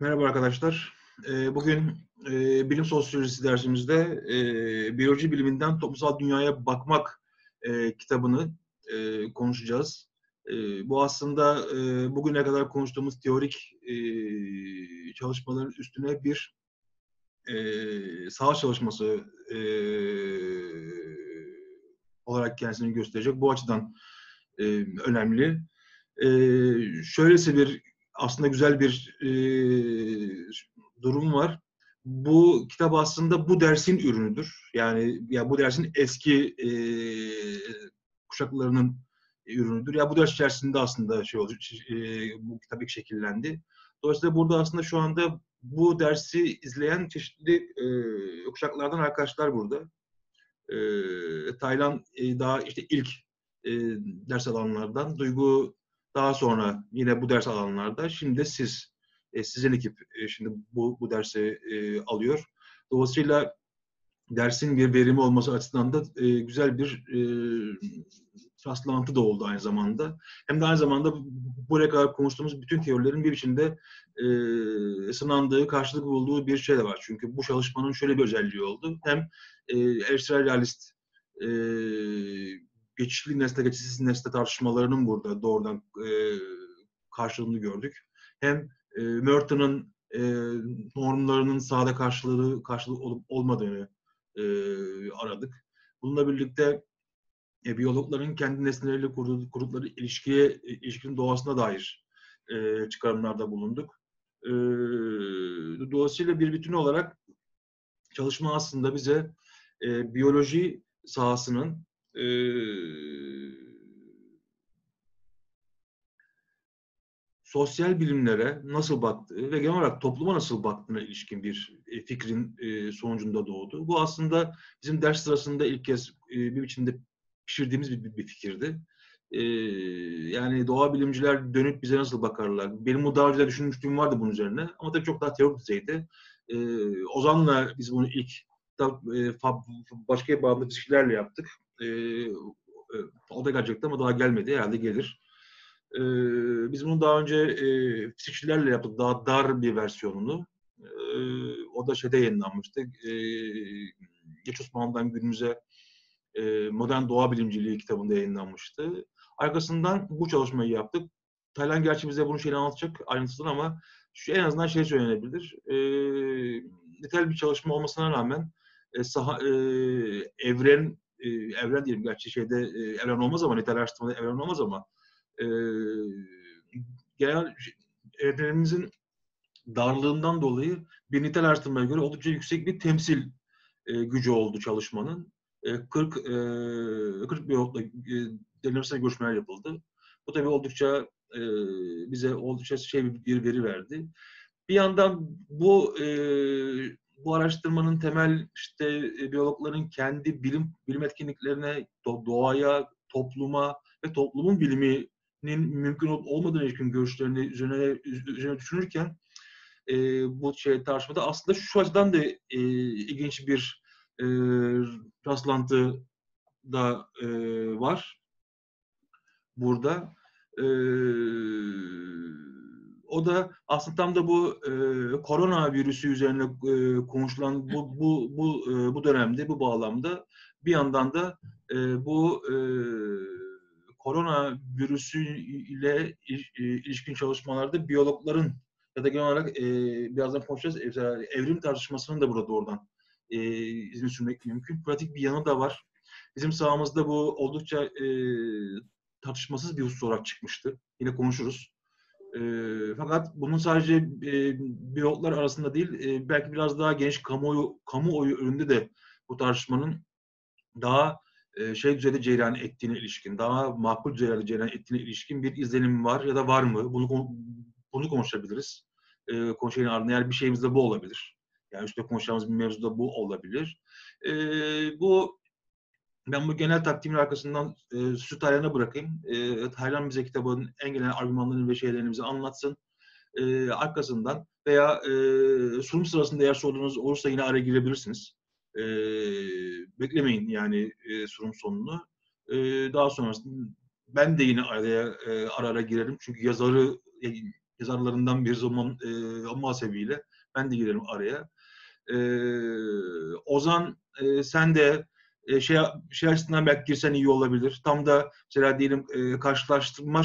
Merhaba arkadaşlar. Ee, bugün e, bilim sosyolojisi dersimizde e, biyoloji biliminden toplumsal dünyaya bakmak e, kitabını konuşacağız. Bu aslında bugüne kadar konuştuğumuz teorik çalışmaların üstüne bir saha çalışması olarak kendisini gösterecek. Bu açıdan önemli. E, şöylesi bir aslında güzel bir e, durum var. Bu kitap aslında bu dersin ürünüdür. Yani ya bu dersin eski e, kuşaklarının ürünüdür. Ya bu ders içerisinde aslında şey oldu, e, bu kitap ilk şekillendi. Dolayısıyla burada aslında şu anda bu dersi izleyen çeşitli e, kuşaklardan arkadaşlar burada. E, Taylan e, daha işte ilk e, ders alanlardan, Duygu daha sonra yine bu ders alanlarda şimdi siz, e, sizin ekip e, şimdi bu, bu dersi e, alıyor. Dolayısıyla dersin bir verimi olması açısından da e, güzel bir e, rastlantı da oldu aynı zamanda. Hem de aynı zamanda buraya kadar konuştuğumuz bütün teorilerin bir biçimde e, sınandığı, karşılık bulduğu bir şey de var. Çünkü bu çalışmanın şöyle bir özelliği oldu. Hem e, eleştirel realist e, geçişli nesne geçişsiz nesne tartışmalarının burada doğrudan e, karşılığını gördük. Hem e, Merton'ın e, normlarının sahada karşılığı karşılığı olup olmadığını e, aradık. Bununla birlikte e, biyologların kendi nesneleriyle kurduğu, kurdukları ilişkiye, ilişkinin doğasına dair e, çıkarımlarda bulunduk. E, dolayısıyla bir bütün olarak çalışma aslında bize e, biyoloji sahasının e, sosyal bilimlere nasıl baktığı ve genel olarak topluma nasıl baktığına ilişkin bir e, fikrin e, sonucunda doğdu. Bu aslında bizim ders sırasında ilk kez e, bir biçimde pişirdiğimiz bir, bir fikirdi. Yani doğa bilimciler dönüp bize nasıl bakarlar? Benim bu daha önce düşünmüştüm vardı bunun üzerine ama tabii çok daha teorik düzeyde. Ozan'la biz bunu ilk başka bağımlı ilişkilerle yaptık. E, o da gelecekti ama daha gelmedi. Herhalde gelir. E, biz bunu daha önce e, fizikçilerle yaptık. Daha dar bir versiyonunu. E, o da şeyde yayınlanmıştı. E, Geç Osmanlı'dan günümüze e, Modern Doğa Bilimciliği kitabında yayınlanmıştı. Arkasından bu çalışmayı yaptık. Taylan gerçi bize bunu şeyle anlatacak ayrıntısını ama şu en azından şey söylenebilir. E, nitel bir çalışma olmasına rağmen e, saha, e, evren e, evren diyelim gerçi şeyde e, evren olmaz ama nitel araştırmada evren olmaz ama e, genel evrenimizin darlığından dolayı bir nitel araştırmaya göre oldukça yüksek bir temsil gücü oldu çalışmanın. E, 40 e, 40 biyologla e, derinlemesine görüşmeler yapıldı. Bu tabii oldukça bize oldukça şey bir veri verdi. Bir yandan bu e, bu araştırmanın temel işte e, biyologların kendi bilim bilim etkinliklerine, doğaya, topluma ve toplumun biliminin mümkün olup olmadığını ilişkin görüşlerini üzerine, üzerine düşünürken e, bu şey tartışmada aslında şu açıdan da e, ilginç bir e, rastlantı da e, var burada. E, o da aslında tam da bu e, korona virüsü üzerine e, konuşulan bu bu bu e, bu dönemde bu bağlamda bir yandan da e, bu e, korona virüsü ile e, ilişkin çalışmalarda biyologların ya da genel olarak e, birazdan konuşacağız evrim tartışmasının da burada oradan e, izin sürmek mümkün. Pratik bir yanı da var. Bizim sahamızda bu oldukça e, tartışmasız bir husus olarak çıkmıştı. Yine konuşuruz. E, fakat bunun sadece e, biyologlar arasında değil, e, belki biraz daha genç kamuoyu, kamuoyu önünde de bu tartışmanın daha e, şey düzeyde cereyan ettiğine ilişkin, daha makul düzeyde cereyan ettiğine ilişkin bir izlenim var ya da var mı? Bunu bunu konuşabiliriz. E, konuşayım ardından eğer bir şeyimiz de bu olabilir. Yani üstte konuşacağımız bir mevzu da bu olabilir. E, bu ben bu genel takdimin arkasından e, Süt Taylan'a bırakayım. E, Taylan bize kitabın en genel argümanlarını ve şeylerini bize anlatsın. E, arkasından veya e, sunum sırasında eğer sorunuz olursa yine araya girebilirsiniz. E, beklemeyin yani e, sunum sonunu. E, daha sonrasında ben de yine araya e, ara ara girerim. Çünkü yazarı yazarlarından bir zaman e, olma sebebiyle ben de girerim araya. E, Ozan e, sen de e, şey şey açısından belki girsen iyi olabilir. Tam da mesela diyelim e, karşılaştırma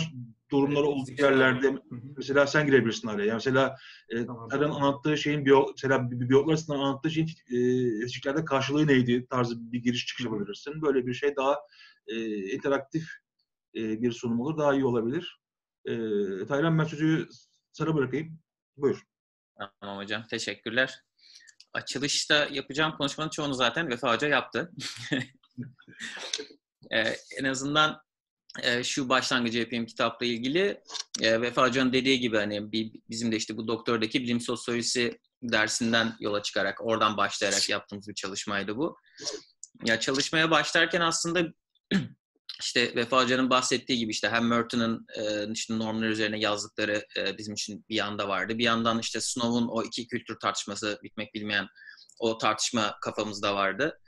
durumları evet, olduğu yerlerde hı mesela sen girebilirsin araya. Yani mesela e, tamam, tamam. anlattığı şeyin biyo, mesela biyologlar açısından anlattığı şeyin e, ilişkilerde karşılığı neydi tarzı bir giriş çıkış yapabilirsin. Böyle bir şey daha e, interaktif e, bir sunum olur. Daha iyi olabilir. E, Taylan ben sözü sana bırakayım. Buyur. Tamam hocam. Teşekkürler. Açılışta yapacağım konuşmanın çoğunu zaten Vefa Hoca yaptı. ee, en azından e, şu başlangıcı yapayım kitapla ilgili. E, Vefa Hoca'nın dediği gibi hani bir, bizim de işte bu doktordaki bilim sosyolojisi dersinden yola çıkarak, oradan başlayarak yaptığımız bir çalışmaydı bu. Ya çalışmaya başlarken aslında işte Vefa bahsettiği gibi işte hem Merton'ın e, işte normlar üzerine yazdıkları e, bizim için bir yanda vardı. Bir yandan işte Snow'un o iki kültür tartışması bitmek bilmeyen o tartışma kafamızda vardı.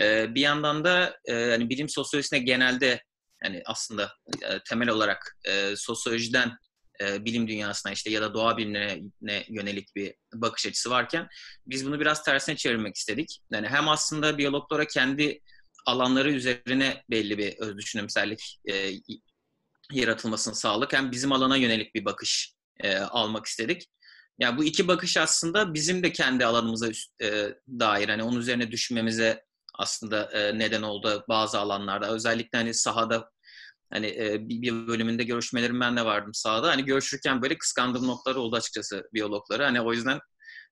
E, bir yandan da e, hani bilim sosyolojisine genelde yani aslında e, temel olarak e, sosyolojiden e, bilim dünyasına işte ya da doğa bilimlerine yönelik bir bakış açısı varken biz bunu biraz tersine çevirmek istedik. Yani hem aslında biyologlara kendi alanları üzerine belli bir öz düşünümsellik e, yaratılmasını sağladık. Hem bizim alana yönelik bir bakış e, almak istedik. Yani bu iki bakış aslında bizim de kendi alanımıza üst, e, dair hani onun üzerine düşünmemize aslında e, neden oldu bazı alanlarda. Özellikle hani sahada hani e, bir bölümünde görüşmelerim ben de vardım sahada. Hani görüşürken böyle kıskandığım noktalar oldu açıkçası biyologları. Hani o yüzden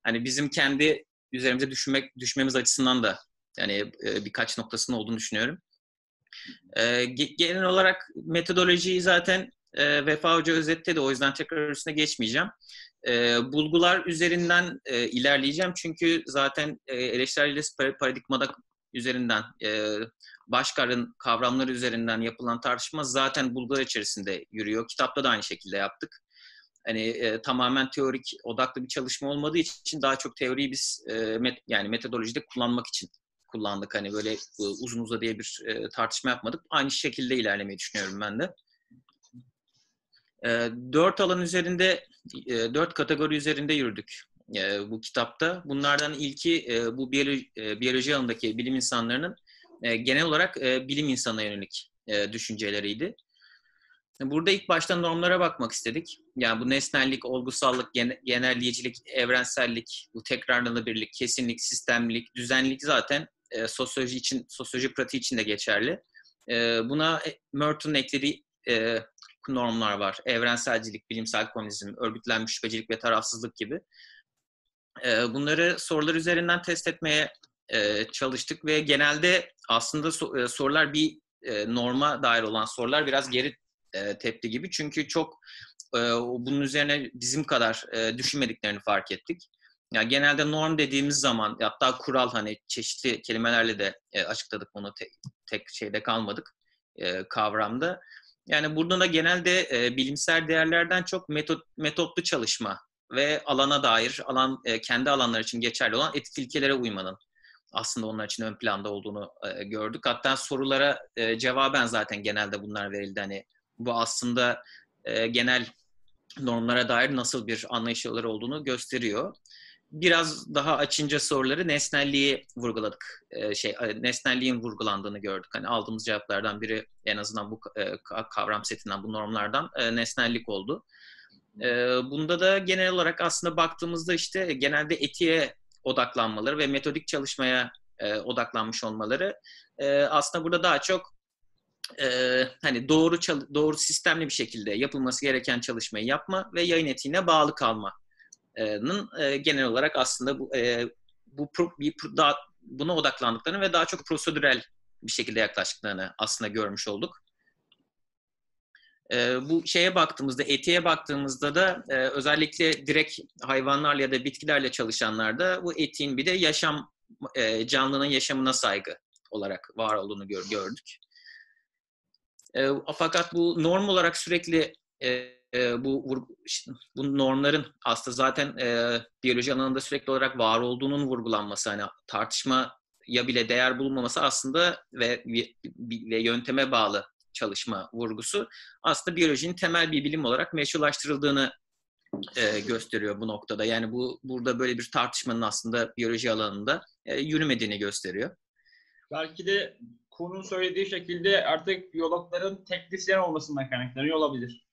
hani bizim kendi üzerimize düşünmek düşmemiz açısından da yani e, birkaç noktasının olduğunu düşünüyorum. E, genel olarak metodolojiyi zaten e, Vefa Hoca özetledi. O yüzden tekrar üstüne geçmeyeceğim. E, bulgular üzerinden ilerleyeceğim. Çünkü zaten e, eleştirel paradigmada üzerinden başkarın kavramları üzerinden yapılan tartışma zaten bulgular içerisinde yürüyor. Kitapta da aynı şekilde yaptık. Hani e, tamamen teorik odaklı bir çalışma olmadığı için daha çok teoriyi biz e, met, yani metodolojide kullanmak için kullandık. Hani böyle uzun uza diye bir e, tartışma yapmadık. Aynı şekilde ilerlemeyi düşünüyorum ben de. E, dört alan üzerinde, e, dört kategori üzerinde yürüdük e, bu kitapta. Bunlardan ilki e, bu biyoloji, e, biyoloji alanındaki bilim insanlarının e, genel olarak e, bilim insanına yönelik e, düşünceleriydi. Burada ilk başta normlara bakmak istedik. Yani bu nesnellik, olgusallık, genelleyicilik, evrensellik, bu tekrarlanabilirlik, kesinlik, sistemlik, düzenlik zaten e, sosyoloji için, sosyoloji pratiği için de geçerli. E, buna e, Merton'un eklediği e, normlar var. Evrenselcilik, bilimsel komünizm, örgütlenmiş şüphecilik ve tarafsızlık gibi. E, bunları sorular üzerinden test etmeye e, çalıştık ve genelde aslında so, e, sorular bir e, norma dair olan sorular biraz geri e, tepti gibi. Çünkü çok e, bunun üzerine bizim kadar e, düşünmediklerini fark ettik. Ya genelde norm dediğimiz zaman hatta kural hani çeşitli kelimelerle de e, açıkladık bunu tek, tek şeyde kalmadık e, kavramda. Yani burada da genelde e, bilimsel değerlerden çok metot, metotlu çalışma ve alana dair alan e, kendi alanlar için geçerli olan etik ilkelere uymanın aslında onlar için ön planda olduğunu e, gördük. Hatta sorulara e, cevaben zaten genelde bunlar verildi. Hani bu aslında e, genel normlara dair nasıl bir anlayışları olduğunu gösteriyor biraz daha açınca soruları nesnelliği vurguladık. E, şey e, nesnelliğin vurgulandığını gördük. Hani aldığımız cevaplardan biri en azından bu e, kavram setinden, bu normlardan e, nesnellik oldu. Bunda da genel olarak aslında baktığımızda işte genelde etiğe odaklanmaları ve metodik çalışmaya odaklanmış olmaları aslında burada daha çok e, hani doğru doğru sistemli bir şekilde yapılması gereken çalışmayı yapma ve yayın etiğine bağlı kalma genel olarak aslında bu bu bir daha buna odaklandıklarını ve daha çok prosedürel bir şekilde yaklaştıklarını aslında görmüş olduk. E, bu şeye baktığımızda, etiğe baktığımızda da e, özellikle direkt hayvanlarla ya da bitkilerle çalışanlarda bu etiğin bir de yaşam, e, canlının yaşamına saygı olarak var olduğunu gör, gördük. E, fakat bu norm olarak sürekli e, e, bu bu normların aslında zaten e, biyoloji alanında sürekli olarak var olduğunun vurgulanması hani tartışma ya bile değer bulunmaması aslında ve ve yönteme bağlı çalışma vurgusu aslında biyolojinin temel bir bilim olarak meşrulaştırıldığını e, gösteriyor bu noktada. Yani bu burada böyle bir tartışmanın aslında biyoloji alanında e, yürümediğini gösteriyor. Belki de konunun söylediği şekilde artık biyologların teknisyen olmasından kaynaklanıyor olabilir.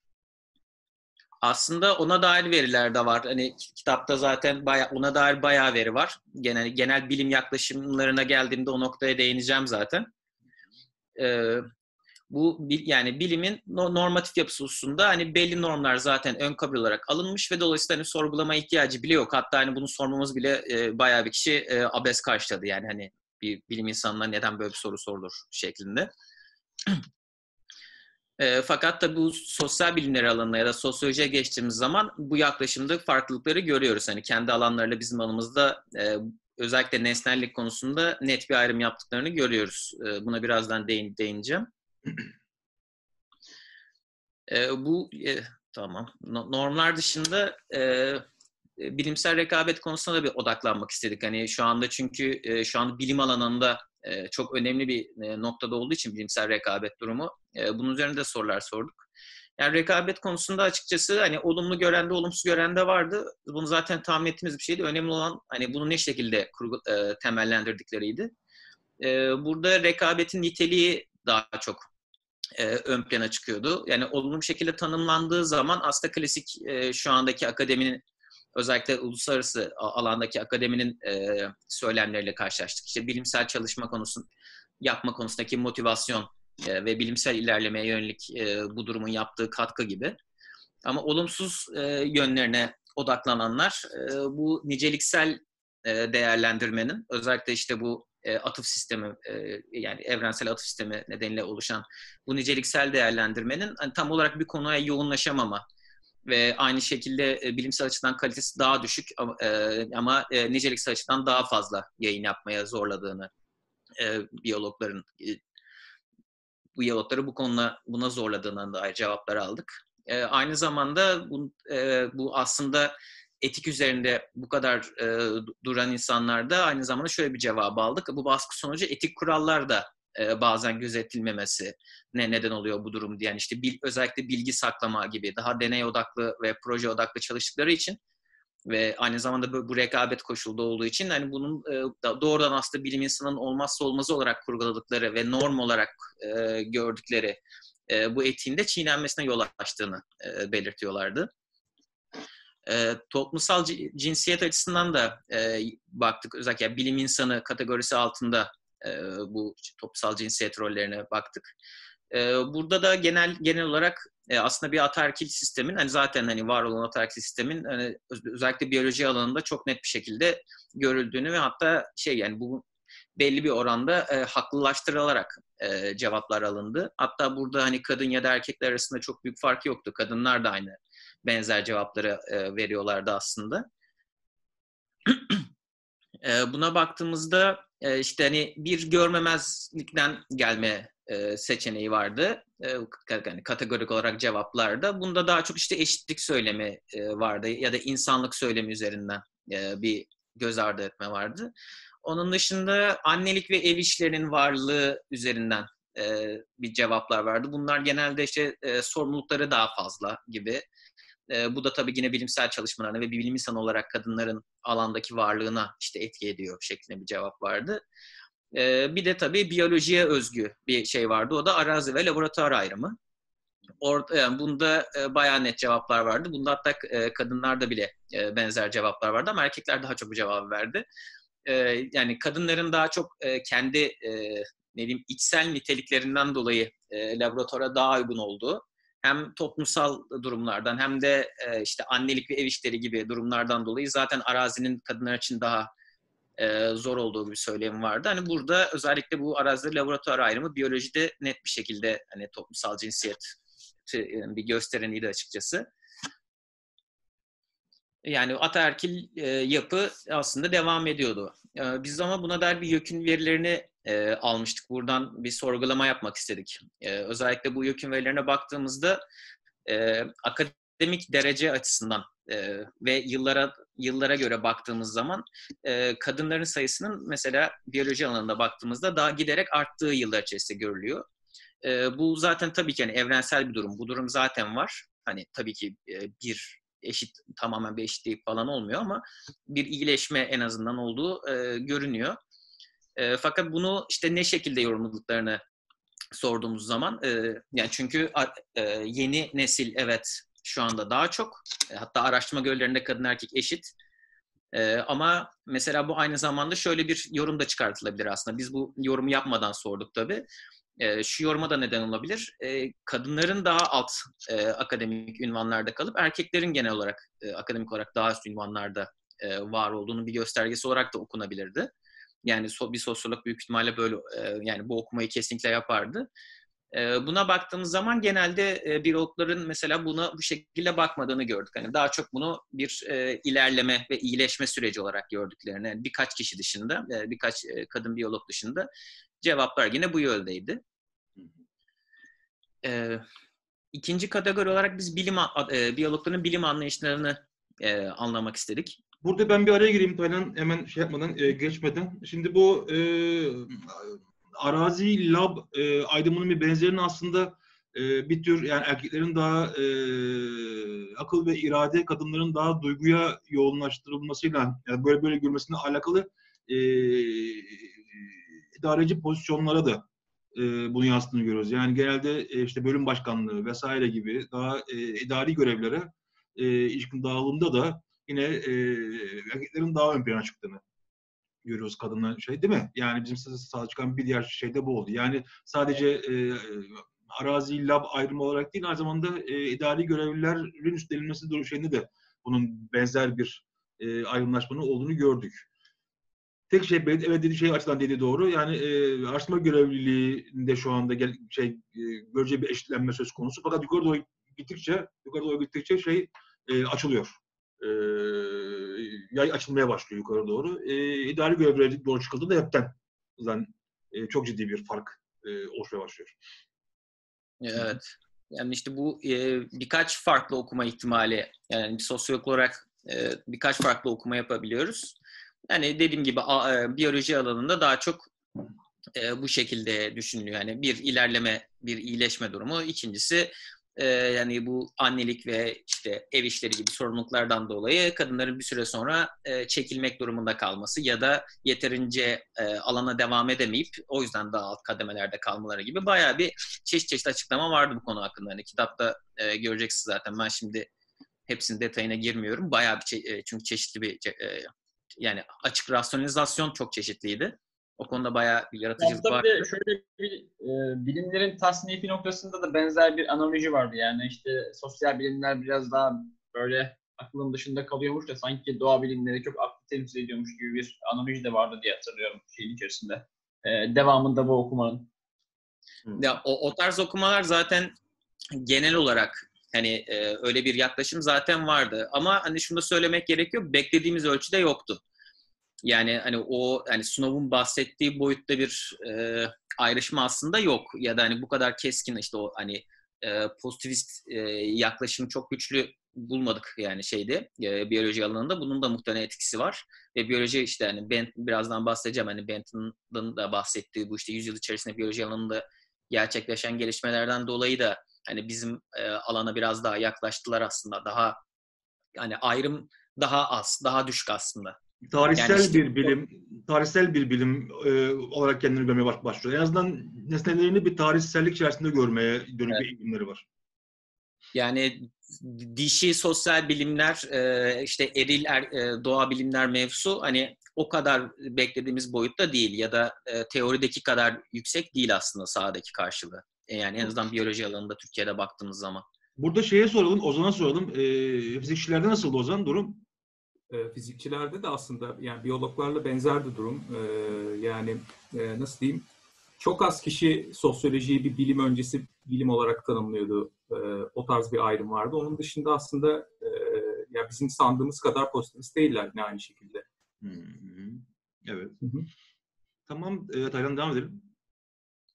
Aslında ona dair veriler de var. Hani kitapta zaten bayağı, ona dair bayağı veri var. Genel genel bilim yaklaşımlarına geldiğimde o noktaya değineceğim zaten. Ee, bu yani bilimin normatif yapısı hususunda hani belli normlar zaten ön kabul olarak alınmış ve dolayısıyla hani sorgulama ihtiyacı bile yok. Hatta hani bunu sormamız bile e, bayağı bir kişi e, abes karşıladı. Yani hani bir bilim insanına neden böyle bir soru sorulur şeklinde. E, fakat da bu sosyal bilimler alanına ya da sosyolojiye geçtiğimiz zaman bu yaklaşımda farklılıkları görüyoruz. Hani kendi alanlarıyla bizim alanımızda e, özellikle nesnellik konusunda net bir ayrım yaptıklarını görüyoruz. E, buna birazdan değin, değineceğim. E, bu e, tamam. No, normlar dışında e, bilimsel rekabet konusuna da bir odaklanmak istedik. Hani şu anda çünkü e, şu anda bilim alanında e, çok önemli bir e, noktada olduğu için bilimsel rekabet durumu. E, bunun üzerinde sorular sorduk. Yani rekabet konusunda açıkçası hani olumlu gören de olumsuz gören de vardı. Bunu zaten tahmin ettiğimiz bir şeydi. Önemli olan hani bunu ne şekilde kurgu, e, temellendirdikleriydi. E, burada rekabetin niteliği daha çok e, ön plana çıkıyordu. Yani olumlu bir şekilde tanımlandığı zaman aslında klasik e, şu andaki akademinin özellikle uluslararası alandaki akademinin e, söylemleriyle karşılaştık. İşte bilimsel çalışma konusun yapma konusundaki motivasyon e, ve bilimsel ilerlemeye yönelik e, bu durumun yaptığı katkı gibi. Ama olumsuz e, yönlerine odaklananlar e, bu niceliksel e, değerlendirmenin özellikle işte bu e, atıf sistemi e, yani evrensel atıf sistemi nedeniyle oluşan bu niceliksel değerlendirmenin hani tam olarak bir konuya yoğunlaşamama ve aynı şekilde e, bilimsel açıdan kalitesi daha düşük e, ama e, niceliksel açıdan daha fazla yayın yapmaya zorladığını e, biyologların bu biyologları bu konuda buna zorladığından dair cevaplar aldık. Aynı zamanda bu, bu aslında etik üzerinde bu kadar duran insanlarda aynı zamanda şöyle bir cevap aldık. Bu baskı sonucu etik kurallar da e, bazen gözetilmemesi ne neden oluyor bu durum diye. Yani işte bil, özellikle bilgi saklama gibi daha deney odaklı ve proje odaklı çalıştıkları için ve aynı zamanda bu, bu rekabet koşulda olduğu için hani bunun e, doğrudan aslında bilim insanının olmazsa olmazı olarak kurguladıkları ve norm olarak e, gördükleri e, bu etiğin de çiğnenmesine yol açtığını e, belirtiyorlardı. E, toplumsal cinsiyet açısından da e, baktık özellikle bilim insanı kategorisi altında e, bu toplumsal cinsiyet rollerine baktık. E, burada da genel genel olarak e, aslında bir atarkil sistemin hani zaten hani var olan atarkil sistemin hani özellikle biyoloji alanında çok net bir şekilde görüldüğünü ve hatta şey yani bu belli bir oranda e, haklılaştırılarak e, cevaplar alındı. Hatta burada hani kadın ya da erkekler arasında çok büyük fark yoktu. Kadınlar da aynı benzer cevapları e, veriyorlardı aslında. e, buna baktığımızda e, işte hani bir görmemezlikten gelme e, seçeneği vardı. E, yani kategorik olarak cevaplarda. Bunda daha çok işte eşitlik söylemi e, vardı ya da insanlık söylemi üzerinden e, bir göz ardı etme vardı. Onun dışında annelik ve ev işlerinin varlığı üzerinden e, bir cevaplar vardı. Bunlar genelde işte e, sorumlulukları daha fazla gibi. E, bu da tabii yine bilimsel çalışmalarına ve bir bilim insanı olarak kadınların alandaki varlığına işte etki ediyor şeklinde bir cevap vardı. E, bir de tabii biyolojiye özgü bir şey vardı. O da arazi ve laboratuvar ayrımı. Orada, yani bunda e, bayağı net cevaplar vardı. Bunda hatta e, kadınlarda bile e, benzer cevaplar vardı ama erkekler daha çok bu cevabı verdi. E, yani kadınların daha çok e, kendi e, ne diyeyim içsel niteliklerinden dolayı e, laboratuvara daha uygun olduğu hem toplumsal durumlardan hem de e, işte annelik ve ev işleri gibi durumlardan dolayı zaten arazinin kadınlar için daha e, zor olduğu bir söylem vardı. Hani burada özellikle bu arazi laboratuvar ayrımı biyolojide net bir şekilde hani toplumsal cinsiyet bir göstereniydi açıkçası. Yani ataerkil e, yapı aslında devam ediyordu. E, biz ama buna dair bir YÖK'ün verilerini e, almıştık. Buradan bir sorgulama yapmak istedik. E, özellikle bu YÖK'ün verilerine baktığımızda e, akademik derece açısından e, ve yıllara yıllara göre baktığımız zaman e, kadınların sayısının mesela biyoloji alanında baktığımızda daha giderek arttığı yıllar içerisinde görülüyor. E, bu zaten tabii ki hani evrensel bir durum. Bu durum zaten var. Hani tabii ki e, bir eşit tamamen bir eşitlik falan olmuyor ama bir iyileşme en azından olduğu e, görünüyor. E, fakat bunu işte ne şekilde yorumladıklarını sorduğumuz zaman e, yani çünkü e, yeni nesil evet şu anda daha çok e, hatta araştırma görülerinde kadın erkek eşit e, ama mesela bu aynı zamanda şöyle bir yorum da çıkartılabilir aslında. Biz bu yorumu yapmadan sorduk tabii. E, şu yoruma da neden olabilir. E, kadınların daha alt e, akademik ünvanlarda kalıp erkeklerin genel olarak e, akademik olarak daha üst ünvanlarda e, var olduğunu bir göstergesi olarak da okunabilirdi. Yani so, bir sosyolog büyük ihtimalle böyle e, yani bu okumayı kesinlikle yapardı. E, buna baktığımız zaman genelde e, biyologların mesela buna bu şekilde bakmadığını gördük. Hani daha çok bunu bir e, ilerleme ve iyileşme süreci olarak gördüklerini yani birkaç kişi dışında, e, birkaç e, kadın biyolog dışında cevaplar yine bu yöndeydi. E, ikinci kategori olarak biz bilim e, biyologların bilim anlayışlarını e, anlamak istedik. Burada ben bir araya gireyim Taylan hemen şey yapmadan e, geçmeden. Şimdi bu e, arazi lab e, aydınının bir benzerini aslında e, bir tür yani erkeklerin daha e, akıl ve irade, kadınların daha duyguya yoğunlaştırılmasıyla yani böyle böyle görmesine alakalı e, idareci pozisyonlara da e, bunu yansıttığını görüyoruz. Yani genelde e, işte bölüm başkanlığı vesaire gibi daha e, idari görevlere e, ilişkin dağılımda da yine e, erkeklerin daha ön plana çıktığını görüyoruz kadınlar şey değil mi? Yani bizim sağ çıkan bir diğer şey de bu oldu. Yani sadece e, arazi lab ayrımı olarak değil aynı zamanda e, idari görevlilerin üstlenilmesi şeyinde de bunun benzer bir e, ayrımlaşmanın olduğunu gördük. Tek şey evet dediği şey açıdan dediği doğru. Yani e, araştırma görevliliğinde şu anda gel, şey e, görece bir eşitlenme söz konusu. Fakat yukarı doğru gittikçe yukarı doğru gittikçe şey e, açılıyor e, yay açılmaya başlıyor yukarı doğru. E, idari görevlere doğru çıkıldı da hepten zaten e, çok ciddi bir fark e, oluşmaya başlıyor. Evet. Yani işte bu e, birkaç farklı okuma ihtimali yani bir sosyolog olarak e, birkaç farklı okuma yapabiliyoruz. Yani dediğim gibi a, e, biyoloji alanında daha çok e, bu şekilde düşünülüyor. Yani bir ilerleme, bir iyileşme durumu. İkincisi e, yani bu annelik ve işte ev işleri gibi sorumluluklardan dolayı kadınların bir süre sonra e, çekilmek durumunda kalması ya da yeterince e, alana devam edemeyip o yüzden daha alt kademelerde kalmaları gibi bayağı bir çeşit çeşit açıklama vardı bu konu hakkında. Yani kitapta e, göreceksiniz zaten. Ben şimdi hepsinin detayına girmiyorum. Bayağı bir çe- çünkü çeşitli bir e, yani açık rasyonalizasyon çok çeşitliydi. O konuda bayağı bir yaratıcılık var. De şöyle bir e, bilimlerin tasnifi noktasında da benzer bir analoji vardı. Yani işte sosyal bilimler biraz daha böyle aklın dışında kalıyormuş da sanki doğa bilimleri çok aklı temsil ediyormuş gibi bir analoji de vardı diye hatırlıyorum şeyin içerisinde. E, devamında bu okumanın. Ya o, o tarz okumalar zaten genel olarak hani e, öyle bir yaklaşım zaten vardı. Ama hani şunu da söylemek gerekiyor. Beklediğimiz ölçüde yoktu. Yani hani o hani Snow'un bahsettiği boyutta bir e, ayrışma aslında yok. Ya da hani bu kadar keskin işte o hani e, pozitivist e, yaklaşım çok güçlü bulmadık yani şeyde e, biyoloji alanında. Bunun da muhtemelen etkisi var. Ve biyoloji işte hani ben birazdan bahsedeceğim hani Benton'ın da bahsettiği bu işte yüzyıl içerisinde biyoloji alanında gerçekleşen gelişmelerden dolayı da hani bizim e, alana biraz daha yaklaştılar aslında. Daha hani ayrım daha az, daha düşük aslında. Tarihsel yani işte, bir bilim, tarihsel bir bilim e, olarak kendini görmeye başlıyor. En azından nesnelerini bir tarihsellik içerisinde görmeye dönük evet. eğilimleri var. Yani dişi sosyal bilimler, e, işte eril er, e, doğa bilimler mevzu hani o kadar beklediğimiz boyutta değil ya da e, teorideki kadar yüksek değil aslında sahadaki karşılığı. E, yani en azından biyoloji alanında Türkiye'de baktığımız zaman. Burada şeye soralım, Ozan'a soralım. E, fizikçilerde nasıldı Ozan durum? E, fizikçilerde de aslında yani biyologlarla benzerdi durum. E, yani e, nasıl diyeyim? Çok az kişi sosyolojiyi bir bilim öncesi bilim olarak tanımlıyordu. E, o tarz bir ayrım vardı. Onun dışında aslında e, ya bizim sandığımız kadar pozitivist değiller yine aynı şekilde. Hı hı. Evet. Hı hı. Tamam, e, Taylan devam edelim.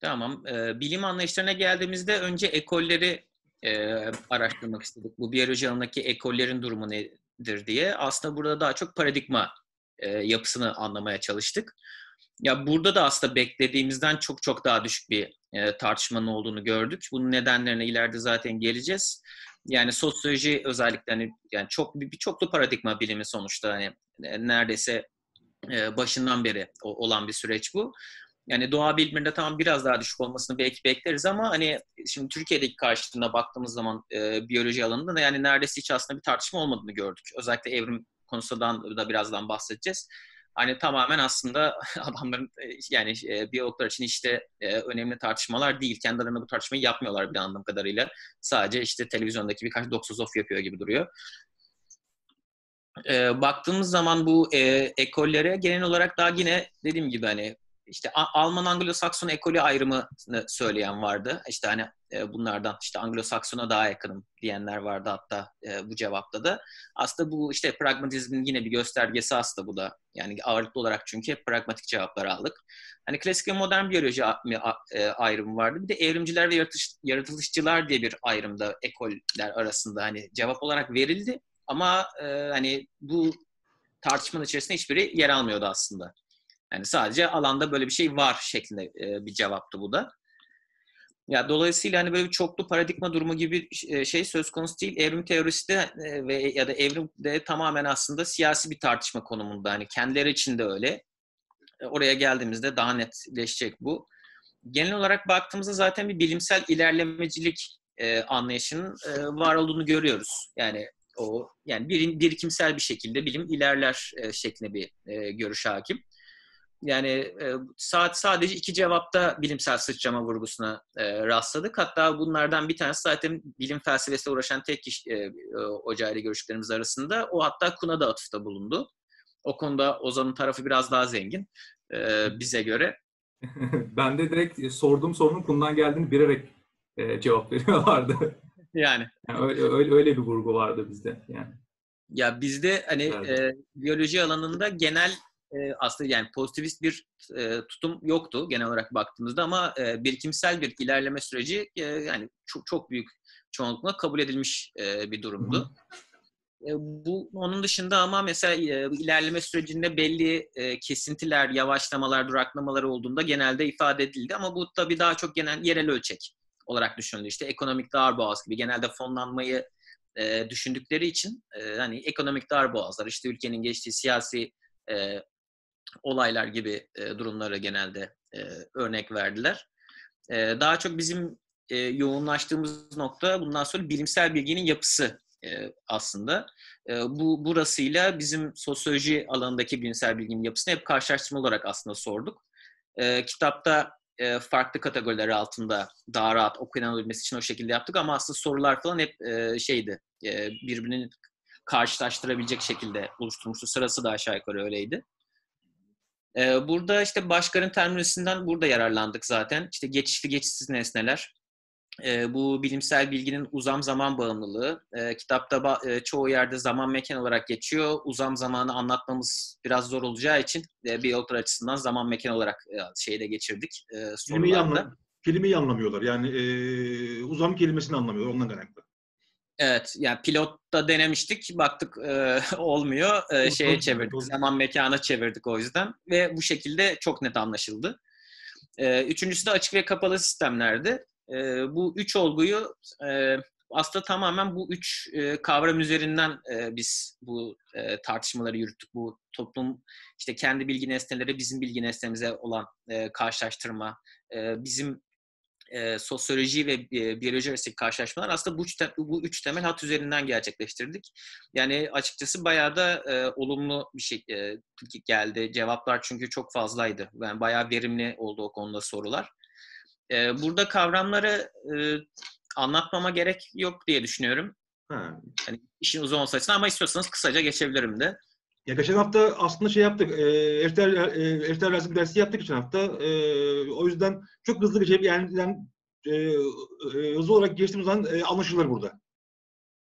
Tamam. E, bilim anlayışlarına geldiğimizde önce ekolleri e, araştırmak istedik. Bu biyoloji alanındaki ekollerin durumu nedir diye. Aslında burada daha çok paradigma e, yapısını anlamaya çalıştık. Ya burada da aslında beklediğimizden çok çok daha düşük bir e, tartışmanın olduğunu gördük. Bunun nedenlerine ileride zaten geleceğiz. Yani sosyoloji özellikle hani yani çok bir, bir çoklu paradigma bilimi sonuçta hani e, neredeyse e, başından beri olan bir süreç bu. Yani doğa biliminde tamam biraz daha düşük olmasını belki bekleriz ama hani şimdi Türkiye'deki karşılığına baktığımız zaman e, biyoloji alanında da yani neredeyse hiç aslında bir tartışma olmadığını gördük. Özellikle evrim konusundan da birazdan bahsedeceğiz. Hani tamamen aslında adamların e, yani e, biyologlar için işte e, önemli tartışmalar değil. Kendi bu tartışmayı yapmıyorlar bir anladığım kadarıyla. Sadece işte televizyondaki birkaç doksozof yapıyor gibi duruyor. E, baktığımız zaman bu e, ekollere genel olarak daha yine dediğim gibi hani işte Alman Anglo-Sakson ekolü ayrımını söyleyen vardı. İşte hani e, bunlardan işte Anglo-Sakson'a daha yakınım diyenler vardı hatta e, bu cevapta da. Aslında bu işte pragmatizmin yine bir göstergesi aslında bu da. Yani ağırlıklı olarak çünkü hep pragmatik cevaplar aldık. Hani klasik ve modern biyoloji e, ayrımı vardı. Bir de evrimciler ve yaratılışçılar diye bir ayrımda ekoller arasında hani cevap olarak verildi. Ama hani bu tartışmanın içerisinde hiçbiri yer almıyordu aslında. Yani sadece alanda böyle bir şey var şeklinde e, bir cevaptı bu da. Ya dolayısıyla hani böyle bir çoklu paradigma durumu gibi bir şey söz konusu değil. Evrim teorisi de e, ve ya da evrim de tamamen aslında siyasi bir tartışma konumunda. Hani kendileri için de öyle. E, oraya geldiğimizde daha netleşecek bu. Genel olarak baktığımızda zaten bir bilimsel ilerlemecilik e, anlayışının e, var olduğunu görüyoruz. Yani o yani bir, birikimsel bir şekilde bilim ilerler e, şeklinde bir e, görüş hakim. Yani e, saat sadece iki cevapta bilimsel sıçrama vurgusuna e, rastladık. Hatta bunlardan bir tanesi zaten bilim felsefesiyle uğraşan tek kişi e, hocayla görüşlerimiz arasında. O hatta Kuna da atıfta bulundu. O konuda Ozan'ın tarafı biraz daha zengin e, bize göre. ben de direkt sorduğum sorunun Kun'dan geldiğini bilerek e, cevap veriyorlardı. Yani. yani öyle, öyle, öyle bir vurgu vardı bizde yani. Ya bizde hani e, biyoloji alanında genel e, aslında yani pozitivist bir e, tutum yoktu genel olarak baktığımızda ama e, birikimsel bir ilerleme süreci e, yani çok çok büyük çoğunlukla kabul edilmiş e, bir durumdu. E, bu onun dışında ama mesela e, ilerleme sürecinde belli e, kesintiler, yavaşlamalar, duraklamalar olduğunda genelde ifade edildi ama bu tabii daha çok genel yerel ölçek olarak düşünüldü. İşte ekonomik darboğaz gibi genelde fonlanmayı e, düşündükleri için e, hani ekonomik darboğazlar, işte ülkenin geçtiği siyasi e, olaylar gibi e, durumlara genelde e, örnek verdiler. E, daha çok bizim e, yoğunlaştığımız nokta bundan sonra bilimsel bilginin yapısı e, aslında. E, bu burasıyla bizim sosyoloji alanındaki bilimsel bilginin yapısını hep karşılaştırma olarak aslında sorduk. E, kitapta e, farklı kategorileri altında daha rahat okunabilmesi için o şekilde yaptık ama aslında sorular falan hep e, şeydi. E, birbirini karşılaştırabilecek şekilde oluşturmuştu. Sırası da aşağı yukarı öyleydi. Ee, burada işte Başkar'ın terminolojisinden burada yararlandık zaten. İşte geçişli geçişsiz nesneler. Ee, bu bilimsel bilginin uzam zaman bağımlılığı. Ee, kitapta e, çoğu yerde zaman mekan olarak geçiyor. Uzam zamanı anlatmamız biraz zor olacağı için e, biyologlar açısından zaman mekan olarak e, şeyde geçirdik. E, iyi anla, iyi anlamıyorlar. Yani e, uzam kelimesini anlamıyorlar ondan kaynaklı. Evet, yani pilotta denemiştik, baktık e, olmuyor. E, şeye çevirdik, zaman mekana çevirdik o yüzden ve bu şekilde çok net anlaşıldı. E, üçüncüsü de açık ve kapalı sistemlerdi. E, bu üç olguyu e, aslında tamamen bu üç e, kavram üzerinden e, biz bu e, tartışmaları yürüttük. Bu toplum işte kendi bilgi nesneleri bizim bilgi nesnemize olan e, karşılaştırma, e, bizim e, sosyoloji ve e, biyoloji arasındaki karşılaşmalar aslında bu bu üç temel hat üzerinden gerçekleştirdik. Yani açıkçası bayağı da e, olumlu bir şey e, geldi. Cevaplar çünkü çok fazlaydı. Yani bayağı verimli oldu o konuda sorular. E, burada kavramları e, anlatmama gerek yok diye düşünüyorum. Ha. Yani işin uzun olsaydı ama istiyorsanız kısaca geçebilirim de. Ya geçen hafta aslında şey yaptık, e, Erter, e, Razım dersi yaptık geçen hafta. E, o yüzden çok hızlı geçip yani, yani e, e, hızlı olarak geçtiğimiz zaman e, anlaşılır burada.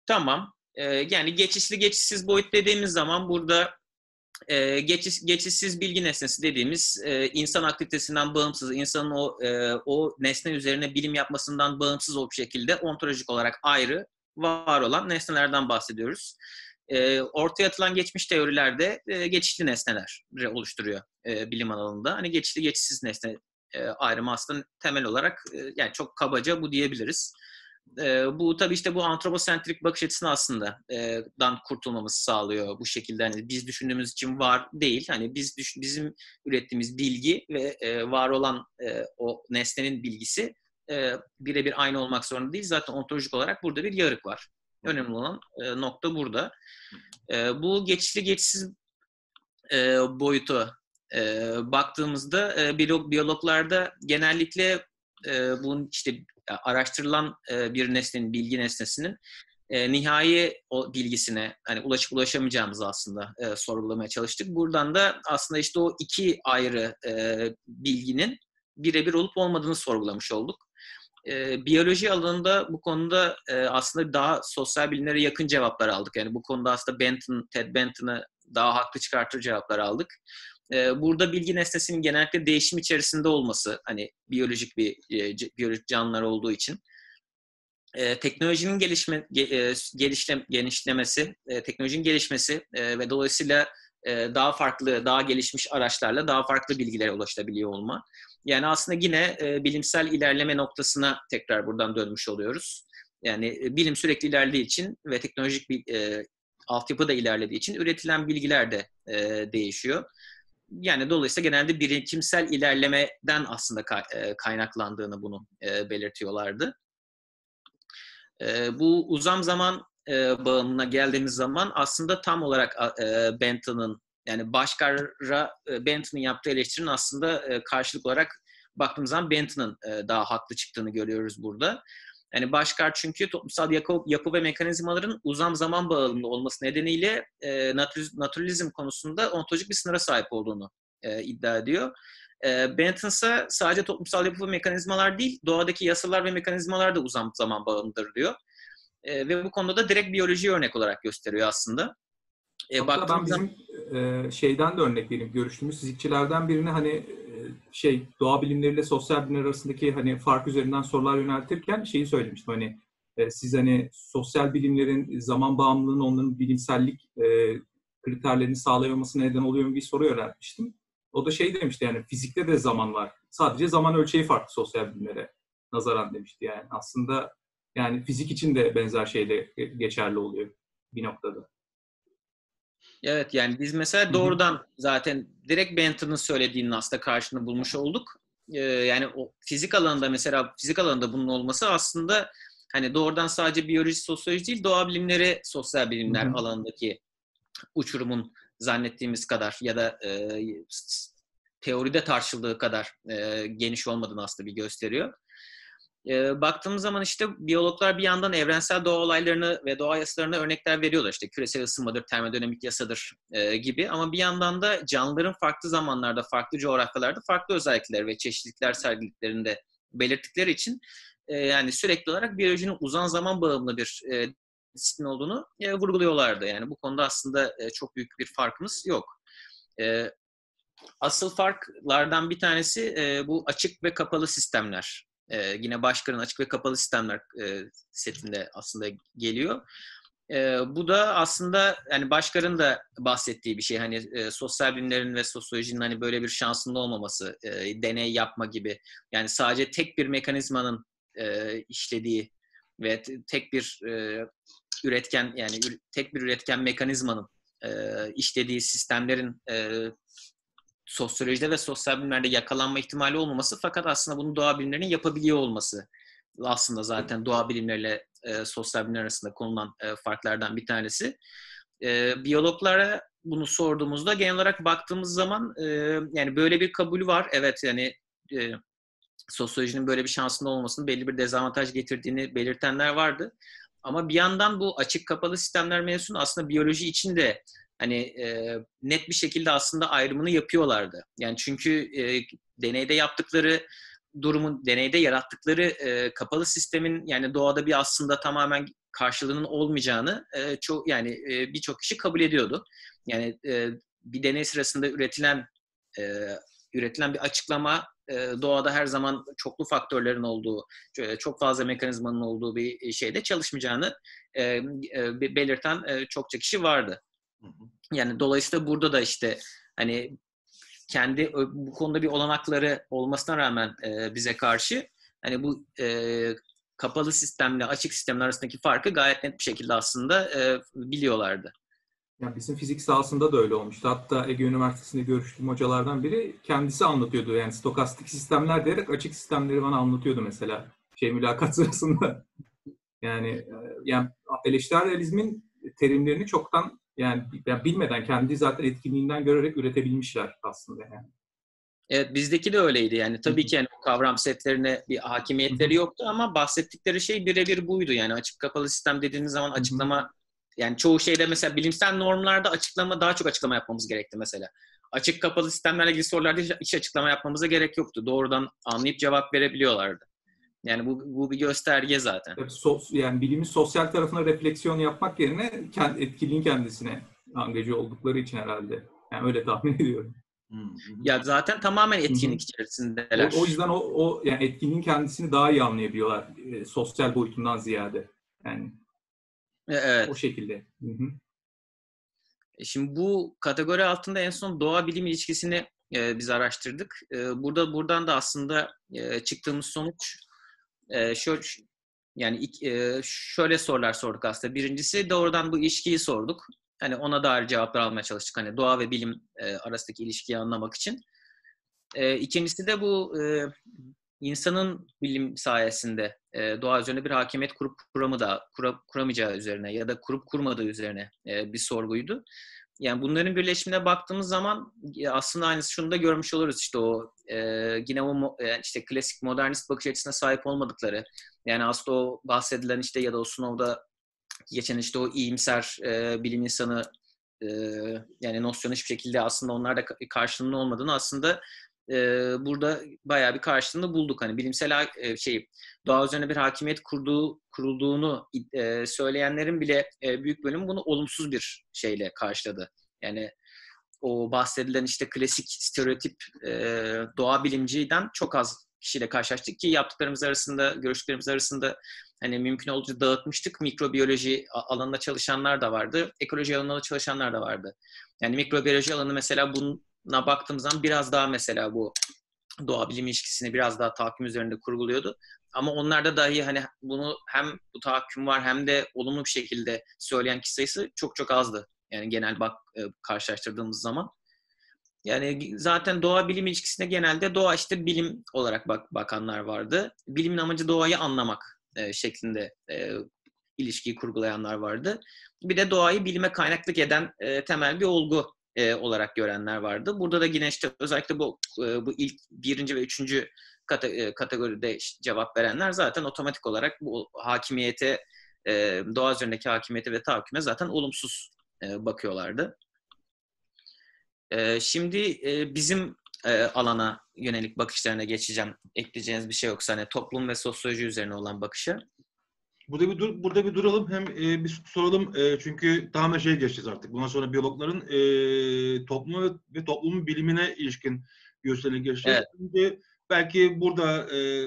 Tamam. E, yani geçişli geçişsiz boyut dediğimiz zaman burada e, geçiş, geçişsiz bilgi nesnesi dediğimiz e, insan aktivitesinden bağımsız, insanın o e, o nesne üzerine bilim yapmasından bağımsız olup şekilde ontolojik olarak ayrı var olan nesnelerden bahsediyoruz e, ortaya atılan geçmiş teorilerde e, geçişli nesneler oluşturuyor e, bilim alanında. Hani geçişli geçişsiz nesne e, ayrımı aslında temel olarak e, yani çok kabaca bu diyebiliriz. Bu tabii işte bu antroposentrik bakış açısını aslında dan kurtulmamızı sağlıyor bu şekilde. Hani biz düşündüğümüz için var değil. Hani biz bizim ürettiğimiz bilgi ve var olan o nesnenin bilgisi birebir aynı olmak zorunda değil. Zaten ontolojik olarak burada bir yarık var. Önemli olan e, nokta burada. E, bu geçişli geçişsiz e, boyutu e, baktığımızda e, biyologlarda genellikle e, bunun işte araştırılan e, bir nesnenin, bilgi nesnesinin e, nihai o bilgisine hani ulaşıp ulaşamayacağımızı aslında e, sorgulamaya çalıştık. Buradan da aslında işte o iki ayrı e, bilginin birebir olup olmadığını sorgulamış olduk. E, biyoloji alanında bu konuda e, aslında daha sosyal bilimlere yakın cevaplar aldık. Yani bu konuda aslında Benton, Ted Benton'ı daha haklı çıkartır cevaplar aldık. E, burada bilgi nesnesinin genellikle değişim içerisinde olması, hani biyolojik bir e, biyolojik canlılar olduğu için e, teknolojinin gelişme e, gelişle, genişlemesi, e, teknolojinin gelişmesi e, ve dolayısıyla e, daha farklı, daha gelişmiş araçlarla daha farklı bilgilere ulaşabiliyor olma. Yani aslında yine e, bilimsel ilerleme noktasına tekrar buradan dönmüş oluyoruz. Yani e, bilim sürekli ilerlediği için ve teknolojik bir e, altyapı da ilerlediği için üretilen bilgiler de e, değişiyor. Yani dolayısıyla genelde birimsel ilerlemeden aslında e, kaynaklandığını bunu e, belirtiyorlardı. E, bu uzam zaman e, bağımına geldiğimiz zaman aslında tam olarak e, Benton'ın yani Başkar'a e, Benton'ın yaptığı eleştirinin aslında e, karşılık olarak baktığımız zaman Benton'ın e, daha haklı çıktığını görüyoruz burada. Yani Başkar çünkü toplumsal yapı, ve mekanizmaların uzam zaman bağımlı olması nedeniyle e, naturalizm konusunda ontolojik bir sınıra sahip olduğunu iddia ediyor. E, Benton ise sadece toplumsal yapı ve mekanizmalar değil, doğadaki yasalar ve mekanizmalar da uzam zaman bağımlıdır diyor. Ve bu konuda da direkt biyoloji örnek olarak gösteriyor aslında. E, Hatta ben bizim e, şeyden de örnek vereyim. Görüştüğümüz fizikçilerden birine hani e, şey doğa bilimleriyle sosyal bilimler arasındaki hani fark üzerinden sorular yöneltirken şeyi söylemiştim. Hani e, siz hani sosyal bilimlerin zaman bağımlılığının onların bilimsellik e, kriterlerini sağlayamamasına neden oluyor mu bir soru yöneltmiştim. O da şey demişti yani fizikte de zaman var. Sadece zaman ölçeği farklı sosyal bilimlere nazaran demişti yani. Aslında yani fizik için de benzer şeyle geçerli oluyor bir noktada. Evet yani biz mesela doğrudan zaten direkt Benton'ın söylediğinin aslında karşını bulmuş olduk. Ee, yani o fizik alanında mesela fizik alanında bunun olması aslında hani doğrudan sadece biyoloji, sosyoloji değil doğa bilimleri, sosyal bilimler Hı-hı. alanındaki uçurumun zannettiğimiz kadar ya da e, teoride tartışıldığı kadar e, geniş olmadığını aslında bir gösteriyor. E, baktığımız zaman işte biyologlar bir yandan evrensel doğa olaylarını ve doğa yasalarına örnekler veriyorlar. İşte küresel ısınmadır, termodinamik yasadır e, gibi. Ama bir yandan da canlıların farklı zamanlarda, farklı coğrafyalarda farklı özellikler ve çeşitlilikler sergilediklerini de belirttikleri için e, yani sürekli olarak biyolojinin uzun zaman bağımlı bir e, disiplin olduğunu e, vurguluyorlardı. Yani bu konuda aslında e, çok büyük bir farkımız yok. E, asıl farklardan bir tanesi e, bu açık ve kapalı sistemler. E, yine Başkar'ın açık ve kapalı sistemler e, setinde aslında geliyor. E, bu da aslında yani Başkar'ın da bahsettiği bir şey. Hani e, sosyal bilimlerin ve sosyolojinin hani böyle bir şansının olmaması, e, deney yapma gibi. Yani sadece tek bir mekanizmanın e, işlediği ve tek bir e, üretken yani tek bir üretken mekanizmanın e, işlediği sistemlerin e, sosyolojide ve sosyal bilimlerde yakalanma ihtimali olmaması fakat aslında bunu doğa bilimlerinin yapabiliyor olması aslında zaten doğa bilimleriyle e, sosyal bilimler arasında konulan e, farklardan bir tanesi. E, biyologlara bunu sorduğumuzda genel olarak baktığımız zaman e, yani böyle bir kabul var. Evet yani e, sosyolojinin böyle bir şansında olmasının belli bir dezavantaj getirdiğini belirtenler vardı. Ama bir yandan bu açık kapalı sistemler mevzusunu aslında biyoloji için de hani e, net bir şekilde aslında ayrımını yapıyorlardı. Yani çünkü e, deneyde yaptıkları durumun, deneyde yarattıkları e, kapalı sistemin yani doğada bir aslında tamamen karşılığının olmayacağını e, çok yani e, birçok kişi kabul ediyordu. Yani e, bir deney sırasında üretilen e, üretilen bir açıklama e, doğada her zaman çoklu faktörlerin olduğu, çok fazla mekanizmanın olduğu bir şeyde çalışmayacağını e, e, belirten e, çokça kişi vardı. Yani dolayısıyla burada da işte hani kendi bu konuda bir olanakları olmasına rağmen e, bize karşı hani bu e, kapalı sistemle açık sistemler arasındaki farkı gayet net bir şekilde aslında e, biliyorlardı. Yani bizim fizik sahasında da öyle olmuştu. Hatta Ege Üniversitesi'nde görüştüğüm hocalardan biri kendisi anlatıyordu. Yani stokastik sistemler diyerek açık sistemleri bana anlatıyordu mesela. Şey mülakat sırasında. Yani e, yani eleştirel realizmin terimlerini çoktan yani, yani bilmeden kendi zaten etkinliğinden görerek üretebilmişler aslında yani. Evet bizdeki de öyleydi yani tabii ki yani o kavram setlerine bir hakimiyetleri yoktu ama bahsettikleri şey birebir buydu yani açık kapalı sistem dediğiniz zaman açıklama yani çoğu şeyde mesela bilimsel normlarda açıklama daha çok açıklama yapmamız gerekti mesela. Açık kapalı sistemlerle ilgili sorularda hiç açıklama yapmamıza gerek yoktu. Doğrudan anlayıp cevap verebiliyorlardı. Yani bu, bu bir gösterge zaten. Yani bilimin sosyal tarafına refleksiyon yapmak yerine kendi, etkinliğin kendisine angaje oldukları için herhalde. Yani öyle tahmin ediyorum. Ya zaten tamamen etkinlik Hı-hı. içerisindeler. O, o yüzden o, o yani etkinliğin kendisini daha iyi anlayabiliyorlar e, sosyal boyutundan ziyade. Yani e, evet. o şekilde. Hı-hı. E, şimdi bu kategori altında en son doğa bilim ilişkisini e, biz araştırdık. E, burada buradan da aslında e, çıktığımız sonuç e, şöyle yani e, şöyle sorular sorduk aslında. Birincisi doğrudan bu ilişkiyi sorduk. Hani ona dair cevaplar almaya çalıştık. Hani doğa ve bilim e, arasındaki ilişkiyi anlamak için. E, ikincisi de bu e, insanın bilim sayesinde e, doğa üzerine bir hakimiyet kurup kuramı da kura, kuramayacağı üzerine ya da kurup kurmadığı üzerine e, bir sorguydu. Yani bunların birleşimine baktığımız zaman aslında aynısı şunu da görmüş oluruz işte o e, yine o e, işte klasik modernist bakış açısına sahip olmadıkları. Yani aslında o bahsedilen işte ya da o Snow'da geçen işte o iyimser e, bilim insanı e, yani nosyonu hiçbir şekilde aslında onlarda karşılığının olmadığını aslında e, burada bayağı bir karşılığını bulduk. Hani bilimsel e, şey doğa üzerine bir hakimiyet kurduğu kurulduğunu e, söyleyenlerin bile e, büyük bölümü bunu olumsuz bir şeyle karşıladı. Yani o bahsedilen işte klasik stereotip e, doğa bilimciden çok az kişiyle karşılaştık ki yaptıklarımız arasında, görüşlerimiz arasında hani mümkün olduğunca dağıtmıştık. Mikrobiyoloji alanında çalışanlar da vardı. Ekoloji alanında çalışanlar da vardı. Yani mikrobiyoloji alanı mesela buna baktığımız zaman biraz daha mesela bu doğa bilim ilişkisini biraz daha tahakküm üzerinde kurguluyordu. Ama onlarda dahi hani bunu hem bu tahakküm var hem de olumlu bir şekilde söyleyen kişi sayısı çok çok azdı. Yani genel bak e, karşılaştırdığımız zaman. Yani zaten doğa bilim ilişkisinde genelde doğa işte bilim olarak bak bakanlar vardı. Bilimin amacı doğayı anlamak e, şeklinde e, ilişkiyi kurgulayanlar vardı. Bir de doğayı bilime kaynaklık eden e, temel bir olgu e, olarak görenler vardı. Burada da yine işte özellikle bu e, bu ilk birinci ve üçüncü kate, e, kategoride cevap verenler zaten otomatik olarak bu hakimiyete, e, doğa üzerindeki hakimiyete ve tahakküme zaten olumsuz e, bakıyorlardı. E, şimdi e, bizim e, alana yönelik bakışlarına geçeceğim. Ekleyeceğiniz bir şey yoksa hani toplum ve sosyoloji üzerine olan bakışı. Burada bir dur, burada bir duralım hem e, bir soralım e, çünkü tamamen şey geçeceğiz artık. Bundan sonra biyologların e, toplumu ve, ve toplumun bilimine ilişkin gösterini geçeceğiz. Evet. Şimdi belki burada e,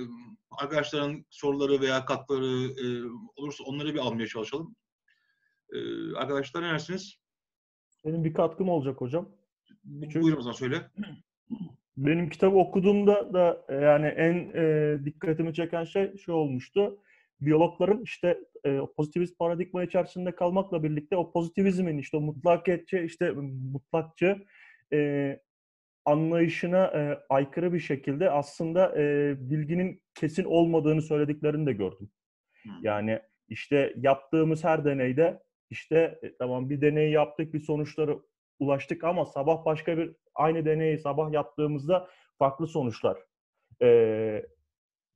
arkadaşların soruları veya katkıları e, olursa onları bir almaya çalışalım. E, arkadaşlar ne dersiniz? Benim bir katkım olacak hocam. Çünkü, Buyurun o zaman söyle. Benim kitabı okuduğumda da e, yani en e, dikkatimi çeken şey şu olmuştu. Biyologların işte e, pozitivist paradigma içerisinde kalmakla birlikte o pozitivizmin işte o mutlakiyetçi işte mutlakçı e, anlayışına e, aykırı bir şekilde aslında e, bilginin kesin olmadığını söylediklerini de gördüm. Yani işte yaptığımız her deneyde işte e, tamam bir deney yaptık bir sonuçları ulaştık ama sabah başka bir aynı deneyi sabah yaptığımızda farklı sonuçlar e,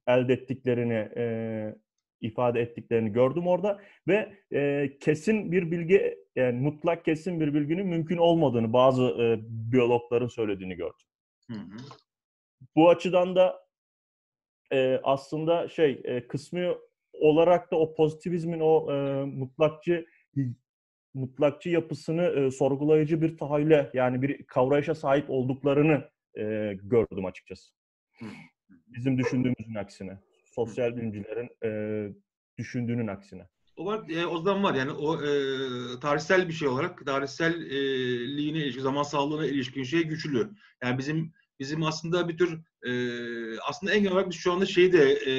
elde ettiklerini e, ifade ettiklerini gördüm orada ve e, kesin bir bilgi yani mutlak kesin bir bilginin mümkün olmadığını bazı e, biyologların söylediğini gördüm. Hı hı. Bu açıdan da e, aslında şey e, kısmı olarak da o pozitivizmin o e, mutlakçı mutlakçı yapısını e, sorgulayıcı bir tahayyüle yani bir kavrayışa sahip olduklarını e, gördüm açıkçası. Bizim düşündüğümüzün aksine. Sosyal bilimcilerin e, düşündüğünün aksine. O var, e, o zaman var yani o e, tarihsel bir şey olarak tarihselliğine ilişkin, zaman sağlığına ilişkin şey güçlü. Yani bizim bizim aslında bir tür e, aslında en genel olarak biz şu anda şeyi de e,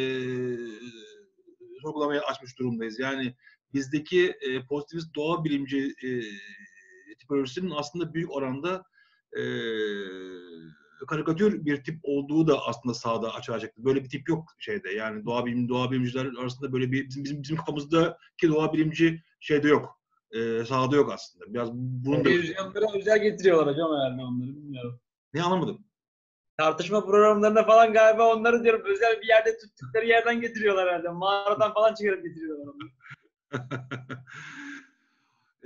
sorgulamaya açmış durumdayız. Yani bizdeki e, pozitivist doğa bilimci e, tipolojisinin aslında büyük oranda e, karikatür bir tip olduğu da aslında sahada açığa çıktı. Böyle bir tip yok şeyde. Yani doğa bilim doğa bilimciler arasında böyle bir bizim bizim, bizim kafamızdaki doğa bilimci şeyde yok. E, sahada yok aslında. Biraz bunun da Televizyonlara özel getiriyorlar hocam herhalde onları bilmiyorum. ne anlamadım. Tartışma programlarında falan galiba onları diyorum özel bir yerde tuttukları yerden getiriyorlar herhalde. Mağaradan falan çıkarıp getiriyorlar onları.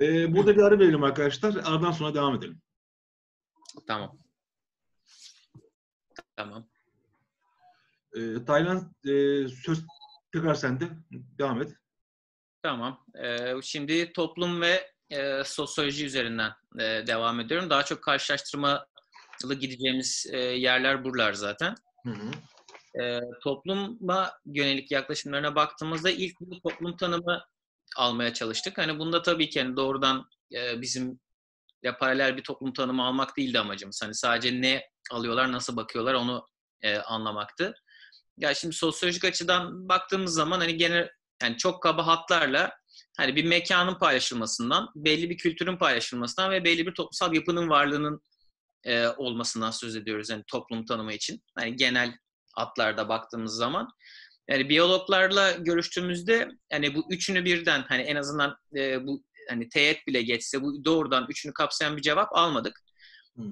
e, burada bir ara verelim arkadaşlar. Aradan sonra devam edelim. Tamam. Tamam. E, Taylan e, söz tekrar sende. Devam et. Tamam. Ee, şimdi toplum ve e, sosyoloji üzerinden e, devam ediyorum. Daha çok karşılaştırmalı gideceğimiz e, yerler buralar zaten. Hı hı. E, topluma yönelik yaklaşımlarına baktığımızda ilk bu toplum tanımı almaya çalıştık. Hani bunda tabii ki hani doğrudan e, bizim ya paralel bir toplum tanımı almak değildi amacımız. Hani sadece ne alıyorlar, nasıl bakıyorlar onu e, anlamaktı. Ya şimdi sosyolojik açıdan baktığımız zaman hani genel yani çok kaba hatlarla hani bir mekanın paylaşılmasından, belli bir kültürün paylaşılmasından ve belli bir toplumsal yapının varlığının e, olmasından söz ediyoruz yani toplum tanımı için. Hani genel hatlarda baktığımız zaman. Yani biyologlarla görüştüğümüzde hani bu üçünü birden hani en azından e, bu hani teğet bile geçse bu doğrudan üçünü kapsayan bir cevap almadık. Hı.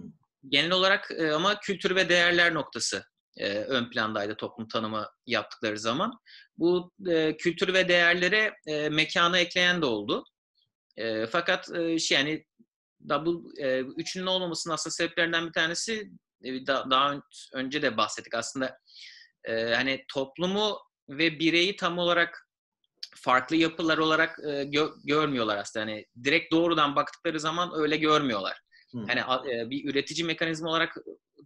Genel olarak e, ama kültür ve değerler noktası e, ön plandaydı toplum tanımı yaptıkları zaman. Bu e, kültür ve değerlere e, mekanı ekleyen de oldu. E, fakat e, şey yani double e, üçünün olmamasının aslında sebeplerinden bir tanesi e, da, daha önce de bahsettik aslında e, hani toplumu ve bireyi tam olarak farklı yapılar olarak e, gö- görmüyorlar aslında. Hani direkt doğrudan baktıkları zaman öyle görmüyorlar. Hı. Hani e, bir üretici mekanizma olarak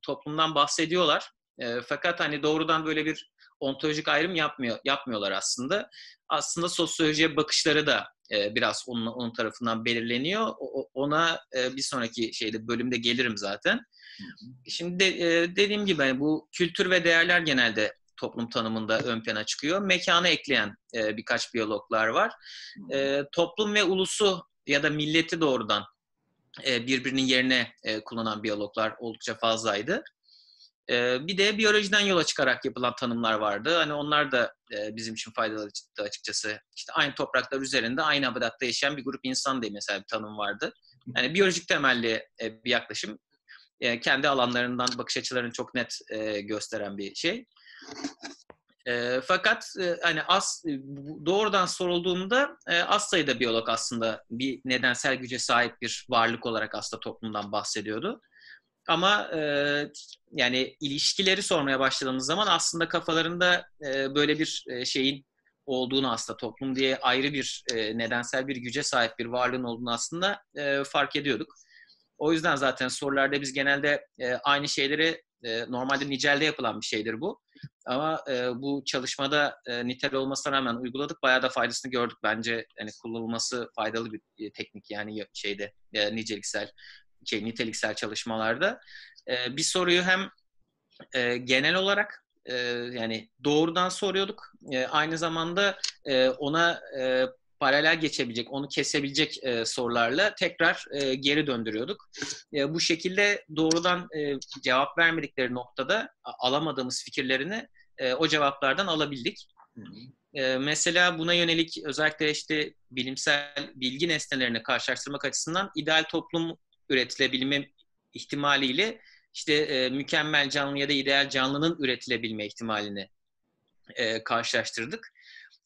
toplumdan bahsediyorlar. E, fakat hani doğrudan böyle bir ontolojik ayrım yapmıyor yapmıyorlar aslında. Aslında sosyolojiye bakışları da e, biraz onun, onun tarafından belirleniyor. O- ona e, bir sonraki şeyde bölümde gelirim zaten. Şimdi de, e, dediğim gibi hani bu kültür ve değerler genelde toplum tanımında ön plana çıkıyor. Mekanı ekleyen e, birkaç biyologlar var. E, toplum ve ulusu ya da milleti doğrudan e, birbirinin yerine e, kullanan biyologlar oldukça fazlaydı. E, bir de biyolojiden yola çıkarak yapılan tanımlar vardı. Hani onlar da e, bizim için faydalı çıktı açıkçası. İşte aynı topraklar üzerinde aynı habitatta yaşayan bir grup insan diye mesela bir tanım vardı. Yani biyolojik temelli e, bir yaklaşım. E, kendi alanlarından bakış açılarını çok net e, gösteren bir şey. E, fakat e, hani bu- doğrudan sorulduğunda e, az sayıda biyolog aslında bir nedensel güce sahip bir varlık olarak aslında toplumdan bahsediyordu. Ama e, yani ilişkileri sormaya başladığımız zaman aslında kafalarında e, böyle bir e, şeyin olduğunu aslında toplum diye ayrı bir e, nedensel bir güce sahip bir varlığın olduğunu aslında e, fark ediyorduk. O yüzden zaten sorularda biz genelde e, aynı şeyleri e, normalde nicelde yapılan bir şeydir bu. Ama e, bu çalışmada e, nitel olmasına rağmen uyguladık. Bayağı da faydasını gördük. Bence hani kullanılması faydalı bir teknik yani şeyde e, niceliksel şey niteliksel çalışmalarda. E, bir soruyu hem e, genel olarak e, yani doğrudan soruyorduk. E, aynı zamanda e, ona e, paralel geçebilecek, onu kesebilecek e, sorularla tekrar e, geri döndürüyorduk. E, bu şekilde doğrudan e, cevap vermedikleri noktada alamadığımız fikirlerini e, o cevaplardan alabildik. E, mesela buna yönelik özellikle işte bilimsel bilgi nesnelerini karşılaştırmak açısından ideal toplum üretilebilme ihtimaliyle işte e, mükemmel canlı ya da ideal canlının üretilebilme ihtimalini e, karşılaştırdık.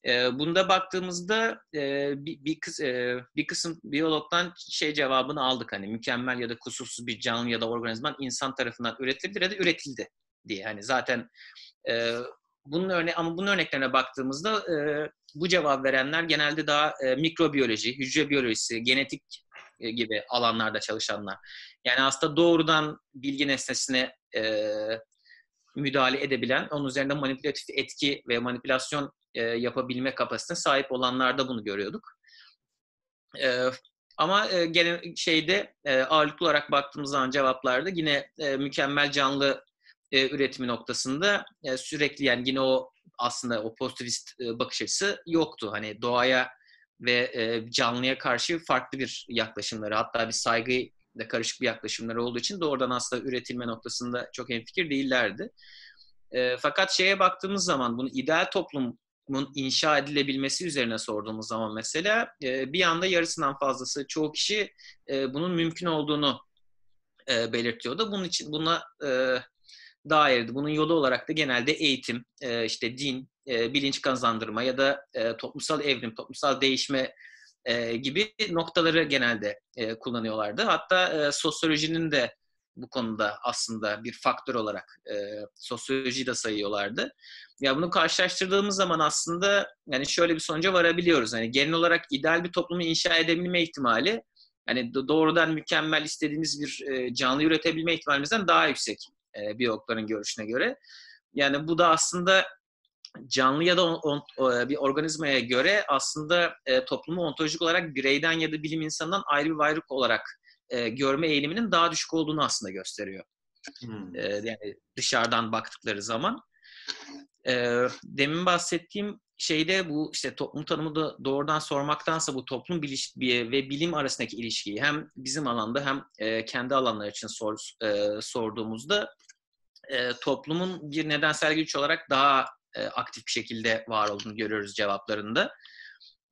E, bunda baktığımızda e, bir, bir, kıs, e, bir kısım biyologdan şey cevabını aldık hani mükemmel ya da kusursuz bir canlı ya da organizman insan tarafından üretilebilir ya da üretildi diye. Hani zaten e, bunun örne ama bunun örneklerine baktığımızda e, bu cevap verenler genelde daha e, mikrobiyoloji, hücre biyolojisi, genetik e, gibi alanlarda çalışanlar. Yani aslında doğrudan bilgi nesnesine e, müdahale edebilen, onun üzerinde manipülatif etki ve manipülasyon e, yapabilme kapasitesine sahip olanlarda bunu görüyorduk. E, ama e, gene şeyde e, ağırlıklı olarak baktığımız zaman cevaplarda yine e, mükemmel canlı e, üretimi noktasında e, sürekli yani yine o aslında o pozitivist e, bakış açısı yoktu. Hani doğaya ve e, canlıya karşı farklı bir yaklaşımları hatta bir saygı da karışık bir yaklaşımları olduğu için doğrudan aslında üretilme noktasında çok hemfikir değillerdi. E, fakat şeye baktığımız zaman bunu ideal toplumun inşa edilebilmesi üzerine sorduğumuz zaman mesela e, bir anda yarısından fazlası çoğu kişi e, bunun mümkün olduğunu e, belirtiyordu. Bunun için buna e, dairdi. Bunun yolu olarak da genelde eğitim, e, işte din, e, bilinç kazandırma ya da e, toplumsal evrim, toplumsal değişme gibi noktaları genelde kullanıyorlardı. Hatta sosyolojinin de bu konuda aslında bir faktör olarak e, sosyolojiyi de sayıyorlardı. Ya bunu karşılaştırdığımız zaman aslında yani şöyle bir sonuca varabiliyoruz. Yani genel olarak ideal bir toplumu inşa edebilme ihtimali hani doğrudan mükemmel istediğimiz bir canlı üretebilme ihtimalimizden daha yüksek e, biyologların görüşüne göre. Yani bu da aslında canlı ya da on, on, bir organizmaya göre aslında e, toplumu ontolojik olarak bireyden ya da bilim insanından ayrı bir varlık olarak e, görme eğiliminin daha düşük olduğunu aslında gösteriyor. Hmm. E, yani dışarıdan baktıkları zaman. E, demin bahsettiğim şeyde bu işte toplum tanımı da doğrudan sormaktansa bu toplum biliş ve bilim arasındaki ilişkiyi hem bizim alanda hem e, kendi alanlar için sor, e, sorduğumuzda e, toplumun bir nedensel güç olarak daha e, aktif bir şekilde var olduğunu görüyoruz cevaplarında.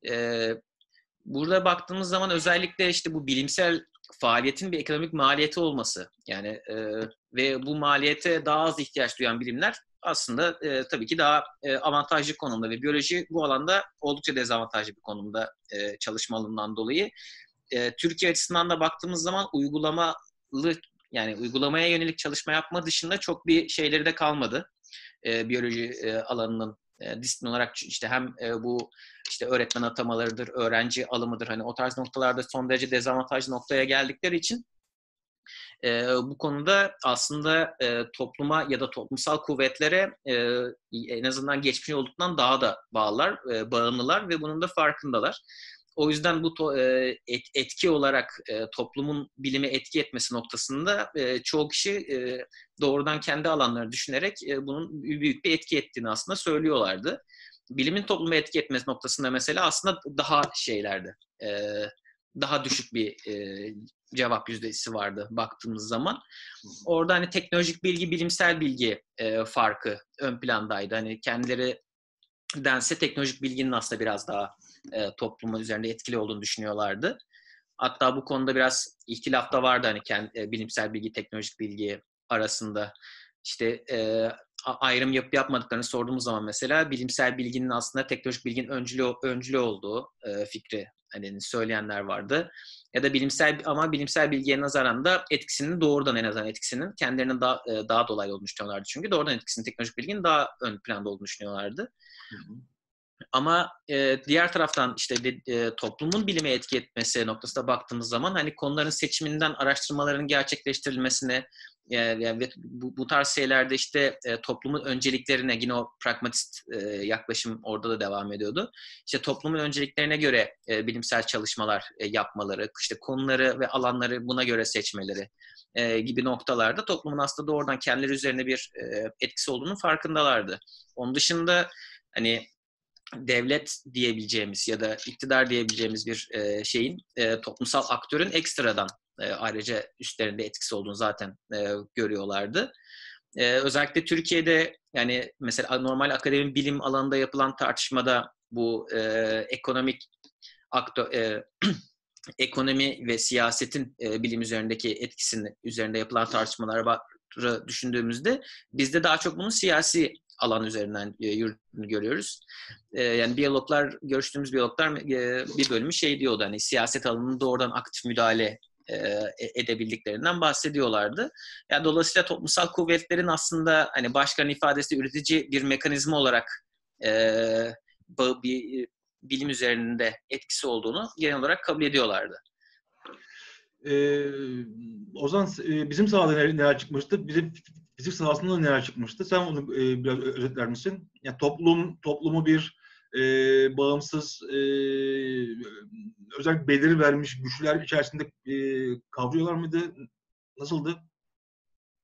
E, burada baktığımız zaman özellikle işte bu bilimsel faaliyetin bir ekonomik maliyeti olması yani e, ve bu maliyete daha az ihtiyaç duyan bilimler aslında e, tabii ki daha e, avantajlı konumda ve biyoloji bu alanda oldukça dezavantajlı bir konumda e, çalışma alanından dolayı. E, Türkiye açısından da baktığımız zaman uygulamalı yani uygulamaya yönelik çalışma yapma dışında çok bir şeyleri de kalmadı. E, biyoloji e, alanının e, disiplin olarak işte hem e, bu işte öğretmen atamalarıdır, öğrenci alımıdır hani o tarz noktalarda son derece dezavantajlı noktaya geldikleri için e, bu konuda aslında e, topluma ya da toplumsal kuvvetlere e, en azından geçmiş olduktan daha da bağlılar, e, bağımlılar ve bunun da farkındalar. O yüzden bu to, e, et, etki olarak e, toplumun bilime etki etmesi noktasında e, çoğu kişi e, doğrudan kendi alanları düşünerek e, bunun büyük bir etki ettiğini aslında söylüyorlardı. Bilimin topluma etki etmesi noktasında mesela aslında daha şeylerdi. E, daha düşük bir e, cevap yüzdesi vardı baktığımız zaman. Orada hani teknolojik bilgi, bilimsel bilgi e, farkı ön plandaydı. Hani kendileri dense teknolojik bilginin aslında biraz daha e, toplumun üzerinde etkili olduğunu düşünüyorlardı. Hatta bu konuda biraz ihtilaf da vardı hani kendi, e, bilimsel bilgi, teknolojik bilgi arasında. İşte e, ayrım yapıp yapmadıklarını sorduğumuz zaman mesela bilimsel bilginin aslında teknolojik bilginin öncülü, öncülü olduğu e, fikri hani söyleyenler vardı. Ya da bilimsel ama bilimsel bilgiye nazaran da etkisinin doğrudan en azından etkisinin kendilerinin daha, e, daha dolaylı olduğunu düşünüyorlardı. Çünkü doğrudan etkisinin teknolojik bilginin daha ön planda olduğunu düşünüyorlardı. Hı hı. Ama e, diğer taraftan işte de, e, toplumun bilime etki etmesi noktasında baktığımız zaman hani konuların seçiminden araştırmaların gerçekleştirilmesine e, ve bu, bu tarz şeylerde işte e, toplumun önceliklerine yine o pragmatist e, yaklaşım orada da devam ediyordu. İşte toplumun önceliklerine göre e, bilimsel çalışmalar e, yapmaları, işte konuları ve alanları buna göre seçmeleri e, gibi noktalarda toplumun aslında doğrudan kendileri üzerine bir e, etkisi olduğunu farkındalardı. Onun dışında hani devlet diyebileceğimiz ya da iktidar diyebileceğimiz bir e, şeyin e, toplumsal aktörün ekstradan e, ayrıca üstlerinde etkisi olduğunu zaten e, görüyorlardı. E, özellikle Türkiye'de yani mesela normal akademi bilim alanında yapılan tartışmada bu ekonomik aktör, ekonomi ve siyasetin bilim üzerindeki etkisini üzerinde yapılan tartışmaları düşündüğümüzde bizde daha çok bunun siyasi alan üzerinden yürüdüğünü görüyoruz. E, yani biyologlar, görüştüğümüz biyologlar e, bir bölümü şey diyordu hani siyaset alanının doğrudan aktif müdahale edebildiklerinden bahsediyorlardı. Yani dolayısıyla toplumsal kuvvetlerin aslında hani başkan ifadesi üretici bir mekanizma olarak e, bir bilim üzerinde etkisi olduğunu genel olarak kabul ediyorlardı. Ee, o zaman e, bizim sahada neler, neler çıkmıştı? Bizim fizik sahasında neler çıkmıştı? Sen onu e, biraz özetler misin? Yani toplum toplumu bir e, bağımsız e, özel belirli vermiş güçler içerisinde e, kavruyorlar mıydı? Nasıldı?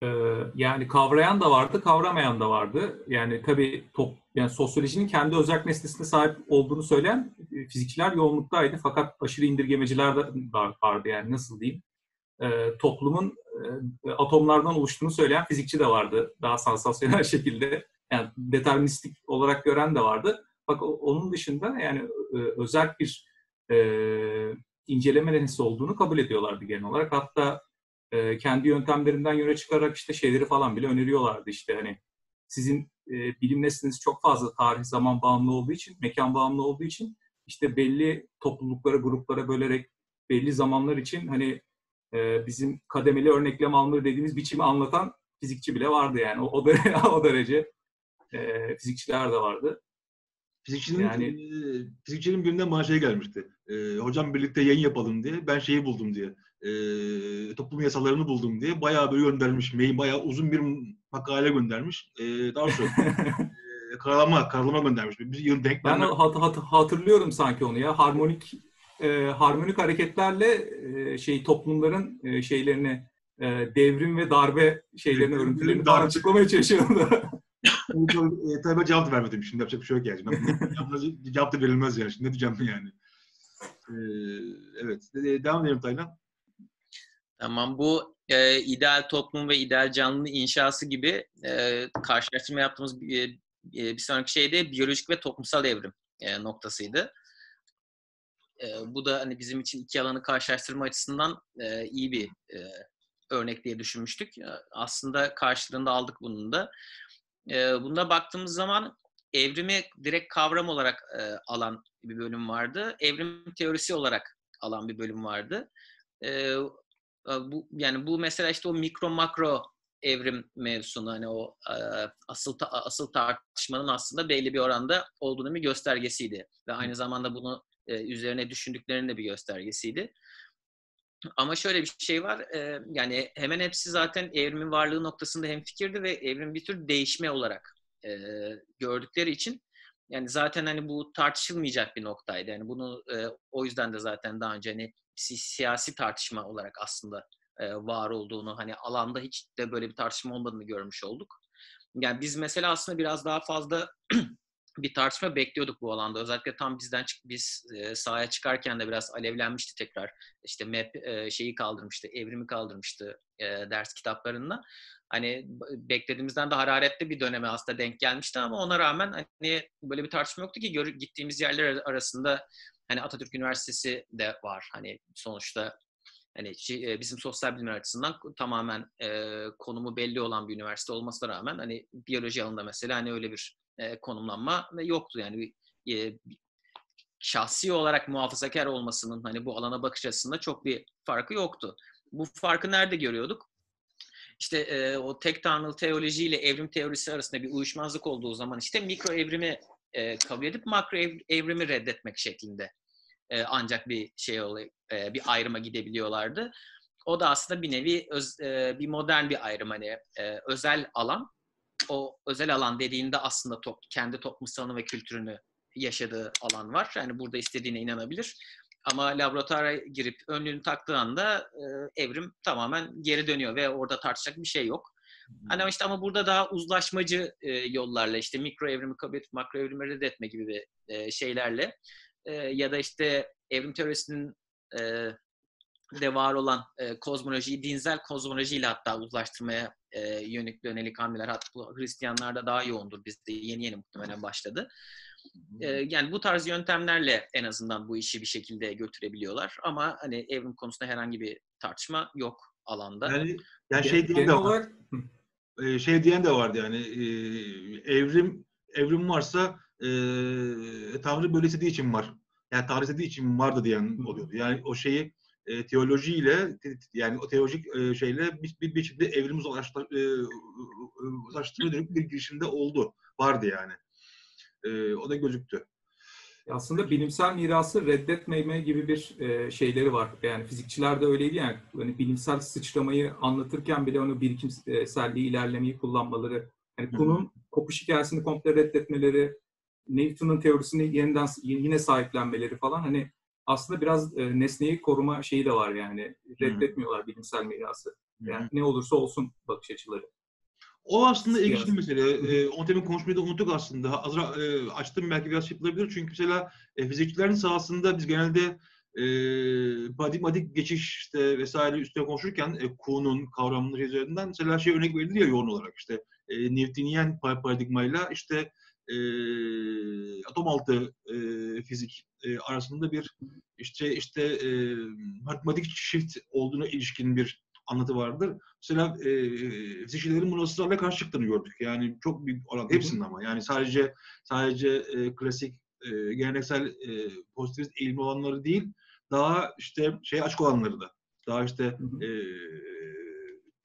Ee, yani kavrayan da vardı, kavramayan da vardı. Yani tabii top, yani sosyolojinin kendi özel nesnesine sahip olduğunu söyleyen fizikçiler yoğunluktaydı. Fakat aşırı indirgemeciler de vardı. Yani nasıl diyeyim? Ee, toplumun e, atomlardan oluştuğunu söyleyen fizikçi de vardı. Daha sansasyonel şekilde. Yani deterministik olarak gören de vardı. Bak onun dışında yani özel bir e, inceleme nesnesi olduğunu kabul ediyorlardı genel olarak. Hatta e, kendi yöntemlerinden yola çıkarak işte şeyleri falan bile öneriyorlardı işte hani sizin e, bilim nesneniz çok fazla tarih zaman bağımlı olduğu için, mekan bağımlı olduğu için işte belli topluluklara, gruplara bölerek belli zamanlar için hani e, bizim kademeli örneklem almaları dediğimiz biçimi anlatan fizikçi bile vardı yani. O, o, derece, o derece e, fizikçiler de vardı. Fizikçinin, yani, e, fizikçinin birinden bana şey gelmişti. E, hocam birlikte yayın yapalım diye. Ben şeyi buldum diye e, toplum yasalarını buldum diye bayağı böyle göndermiş. Mail bayağı uzun bir makale göndermiş. E, daha sonra e, karalama, karalama göndermiş. Bir yıl denk ben hat, hat, hatırlıyorum sanki onu ya. Harmonik e, harmonik hareketlerle e, şey toplumların e, şeylerini e, devrim ve darbe şeylerini örüntülerini açıklamaya çalışıyorum da. e, tabii cevap da vermedim. Şimdi yapacak bir şey yok yani. Ben, cevap da verilmez yani. Şimdi ne diyeceğim yani. Ee, evet. Devam edelim Taylan. Tamam bu e, ideal toplum ve ideal canlının inşası gibi e, karşılaştırma yaptığımız bir, e, bir sonraki şey de biyolojik ve toplumsal evrim e, noktasıydı. E, bu da hani bizim için iki alanı karşılaştırma açısından e, iyi bir e, örnek diye düşünmüştük. E, aslında karşılığında aldık bunun da. E, bunda baktığımız zaman evrimi direkt kavram olarak e, alan bir bölüm vardı. Evrim teorisi olarak alan bir bölüm vardı. E, bu yani bu mesela işte o mikro makro evrim mevzusunu hani o asıl asıl tartışmanın aslında belli bir oranda olduğunu bir göstergesiydi ve aynı zamanda bunu üzerine düşündüklerinin de bir göstergesiydi. Ama şöyle bir şey var, yani hemen hepsi zaten evrimin varlığı noktasında hem fikirdi ve evrim bir tür değişme olarak gördükleri için yani zaten hani bu tartışılmayacak bir noktaydı. Yani bunu o yüzden de zaten daha önce hani siyasi tartışma olarak aslında e, var olduğunu hani alanda hiç de böyle bir tartışma olmadığını görmüş olduk. Yani biz mesela aslında biraz daha fazla bir tartışma bekliyorduk bu alanda. Özellikle tam bizden çık biz e, sahaya çıkarken de biraz alevlenmişti tekrar. İşte MEP e, şeyi kaldırmıştı, evrimi kaldırmıştı e, ders kitaplarında. Hani beklediğimizden de hararetli bir döneme aslında denk gelmişti ama ona rağmen hani böyle bir tartışma yoktu ki gör, gittiğimiz yerler arasında Hani Atatürk Üniversitesi de var. Hani sonuçta hani bizim sosyal bilimler açısından tamamen e, konumu belli olan bir üniversite olmasına rağmen hani biyoloji alanında mesela hani öyle bir e, konumlanma yoktu yani e, şahsi olarak muhafazakar olmasının hani bu alana bakış açısında çok bir farkı yoktu. Bu farkı nerede görüyorduk? İşte e, o tek tanrılı teoloji ile evrim teorisi arasında bir uyuşmazlık olduğu zaman işte mikro evrimi e, kabul edip makro ev, evrimi reddetmek şeklinde e, ancak bir şey olay, e, bir ayrıma gidebiliyorlardı. O da aslında bir nevi öz, e, bir modern bir ayrım hani e, özel alan. O özel alan dediğinde aslında top, kendi toplumsalını ve kültürünü yaşadığı alan var. Yani burada istediğine inanabilir. Ama laboratuvara girip önlüğünü taktığı anda e, evrim tamamen geri dönüyor ve orada tartışacak bir şey yok. Hani işte ama burada daha uzlaşmacı e, yollarla işte mikro evrimi kabul edip makro evrimi reddetme gibi bir e, şeylerle e, ya da işte evrim teorisinin e, de var olan e, kozmolojiyi dinsel kozmolojiyle hatta uzlaştırmaya e, yönelik yönelik hamleler hatta Hristiyanlarda daha yoğundur bizde yeni yeni muhtemelen başladı. E, yani bu tarz yöntemlerle en azından bu işi bir şekilde götürebiliyorlar ama hani evrim konusunda herhangi bir tartışma yok alanda. Yani, yani şey diyen de var. E, şey diyen de vardı yani e, evrim evrim varsa e, Tanrı böyle istediği için var. Yani Tanrı istediği için vardı diyen oluyordu. Yani o şeyi e, teolojiyle yani o teolojik e, şeyle bir, bir, şekilde evrimiz ulaştır, e, ulaştırmaya dönük bir girişimde oldu. Vardı yani. E, o da gözüktü. Aslında bilimsel mirası reddetmeme gibi bir e, şeyleri var. Yani fizikçiler de öyleydi yani. Hani bilimsel sıçramayı anlatırken bile onu birikimselliği, ilerlemeyi kullanmaları. Yani Kuhn'un kopuş hikayesini komple reddetmeleri, Newton'un teorisini yeniden yine sahiplenmeleri falan hani aslında biraz e, nesneyi koruma şeyi de var yani. Reddetmiyorlar bilimsel mirası. Yani ne olursa olsun bakış açıları. O aslında ilginç bir mesele. E, onu demin konuşmayı da unuttuk aslında. Az e, açtım belki biraz şey yapılabilir. Çünkü mesela e, fizikçilerin sahasında biz genelde e, paradigmatik geçiş işte vesaire üstüne konuşurken e, Kuhn'un kavramları üzerinden mesela şey örnek verilir ya yoğun olarak işte e, Newtonian pa- paradigmayla işte e, atom altı e, fizik e, arasında bir işte işte e, matematik shift olduğuna ilişkin bir anlatı vardır. Mesela e, fizikçilerin buna ısrarla karşı çıktığını gördük. Yani çok büyük oran, hepsinin ama. Yani sadece sadece e, klasik e, geleneksel e, pozitivist eğilimli olanları değil, daha işte şey açık olanları da. Daha işte e,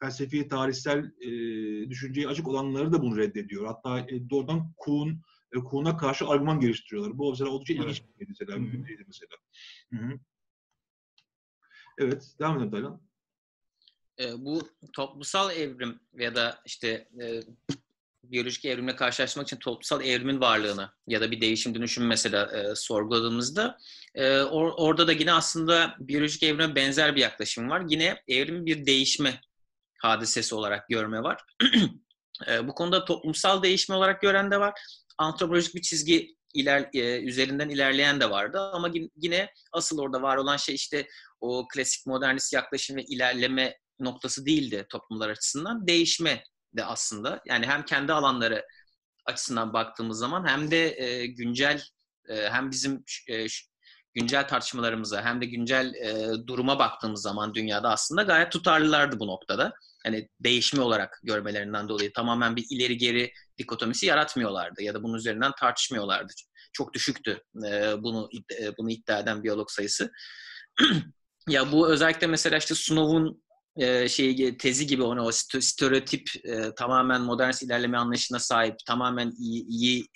felsefi, tarihsel e, düşünceye açık olanları da bunu reddediyor. Hatta e, doğrudan Kuhn, e, Kuhn'a karşı argüman geliştiriyorlar. Bu mesela oldukça Evet. ilginç bir şey mesela. Hı hı. mesela. Hı hı. Evet, devam edelim Taylan. E, bu toplumsal evrim ya da işte e, biyolojik evrimle karşılaşmak için toplumsal evrimin varlığını ya da bir değişim dönüşüm mesela e, sorguladığımızda e, or- orada da yine aslında biyolojik evrime benzer bir yaklaşım var. Yine evrimin bir değişme hadisesi olarak görme var. E, bu konuda toplumsal değişme olarak gören de var. Antropolojik bir çizgi iler, e, üzerinden ilerleyen de vardı. Ama yin- yine asıl orada var olan şey işte o klasik modernist yaklaşım ve ilerleme noktası değildi toplumlar açısından. Değişme de aslında. Yani hem kendi alanları açısından baktığımız zaman hem de e, güncel e, hem bizim e, güncel tartışmalarımıza hem de güncel e, duruma baktığımız zaman dünyada aslında gayet tutarlılardı bu noktada. Hani değişme olarak görmelerinden dolayı tamamen bir ileri geri dikotomisi yaratmıyorlardı ya da bunun üzerinden tartışmıyorlardı. Çok düşüktü e, bunu e, bunu iddia eden biyolog sayısı. ya bu özellikle mesela işte Snow'un e, şeyi tezi gibi ona o st- stereotip e, tamamen modernist ilerleme anlayışına sahip, tamamen iyi, iyi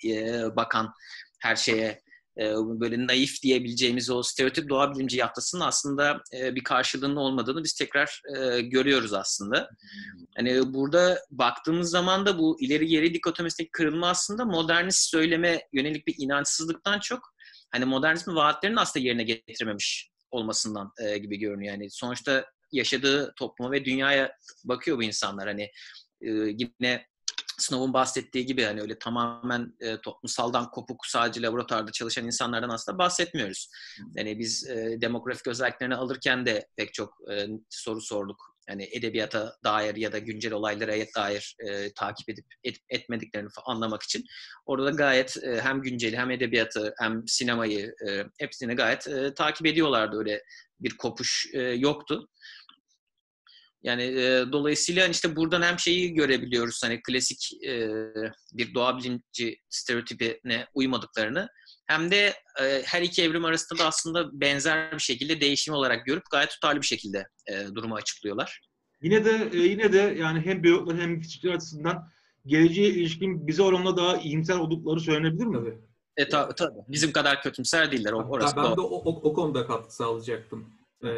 bakan her şeye böyle naif diyebileceğimiz o stereotip doğa bilimci yaftasının aslında e, bir karşılığının olmadığını biz tekrar e, görüyoruz aslında. Hani burada baktığımız zaman da bu ileri geri dikotomisindeki kırılma aslında modernist söyleme yönelik bir inançsızlıktan çok hani modernizmin vaatlerini aslında yerine getirmemiş olmasından e, gibi görünüyor. Yani sonuçta yaşadığı topluma ve dünyaya bakıyor bu insanlar. Hani e, yine Snow'un bahsettiği gibi hani öyle tamamen e, toplumsaldan kopuk sadece laboratuvarda çalışan insanlardan aslında bahsetmiyoruz. Yani biz e, demografik özelliklerini alırken de pek çok e, soru sorduk. Yani edebiyata dair ya da güncel olaylara dair e, takip edip et, etmediklerini anlamak için. Orada da gayet e, hem günceli hem edebiyatı hem sinemayı e, hepsini gayet e, takip ediyorlardı. Öyle bir kopuş e, yoktu. Yani e, dolayısıyla hani işte buradan hem şeyi görebiliyoruz hani klasik e, bir doğa bilimci stereotipine uymadıklarını hem de e, her iki evrim arasında da aslında benzer bir şekilde değişim olarak görüp gayet tutarlı bir şekilde e, durumu açıklıyorlar. Yine de e, yine de yani hem biyologlar hem fizikçiler açısından geleceğe ilişkin bize oranla daha iyimser oldukları söylenebilir mi? Tabii. E, ta, tabii bizim kadar kötümser değiller. O, orası ben de o, o, o konuda katkı sağlayacaktım. Ee,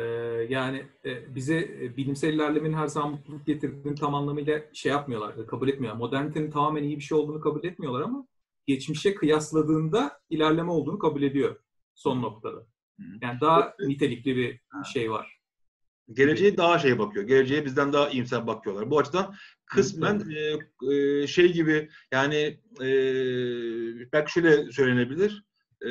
yani e, bize e, bilimsel ilerlemenin her zaman mutluluk getirdiğini tam anlamıyla şey yapmıyorlar, kabul etmiyorlar. Modernitenin tamamen iyi bir şey olduğunu kabul etmiyorlar ama geçmişe kıyasladığında ilerleme olduğunu kabul ediyor son noktada. Yani daha nitelikli bir şey var. Geleceğe daha şey bakıyor. Geleceğe bizden daha iyimser bakıyorlar. Bu açıdan kısmen e, e, şey gibi yani e, belki şöyle söylenebilir. E,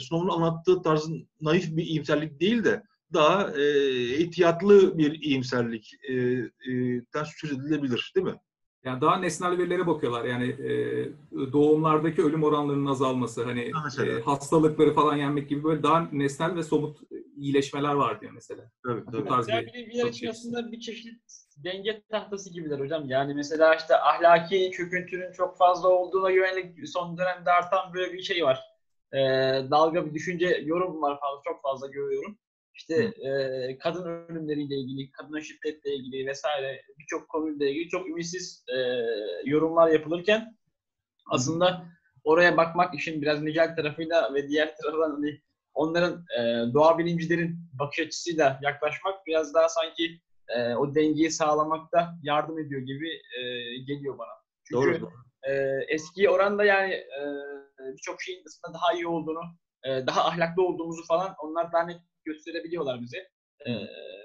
Snow'un anlattığı tarzın naif bir iyimserlik değil de daha e, ihtiyatlı bir iyimserlik e, e, söz edilebilir değil mi? Yani daha nesnel verilere bakıyorlar. Yani e, doğumlardaki ölüm oranlarının azalması, hani mesela. e, hastalıkları falan yenmek gibi böyle daha nesnel ve somut iyileşmeler var diyor mesela. Tabii, Bu tabii. tarz Sosyal bir bakış için aslında bir çeşit denge tahtası gibiler hocam. Yani mesela işte ahlaki çöküntünün çok fazla olduğuna yönelik son dönemde artan böyle bir şey var. Ee, dalga bir düşünce yorum var fazla çok fazla görüyorum. İşte e, kadın ölümleriyle ilgili, kadına şiddetle ilgili vesaire birçok konuyla ilgili çok ümitsiz e, yorumlar yapılırken aslında oraya bakmak işin biraz nicel tarafıyla ve diğer taraftan hani onların e, doğa bilimcilerin bakış açısıyla yaklaşmak biraz daha sanki e, o dengeyi sağlamakta yardım ediyor gibi e, geliyor bana. Çünkü Doğru. e, eski oranda yani e, birçok şeyin aslında daha iyi olduğunu e, daha ahlaklı olduğumuzu falan onlar daha net gösterebiliyorlar bize. E,